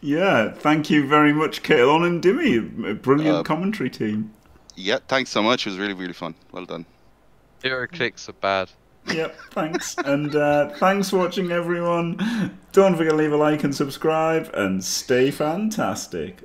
yeah, thank you very much, Caolan and Dimmy. Brilliant Uh, commentary team. Yeah, thanks so much. It was really, really fun. Well done. Hero clicks are bad. Yep, thanks. and uh, thanks for watching, everyone. Don't forget to leave a like and subscribe, and stay fantastic.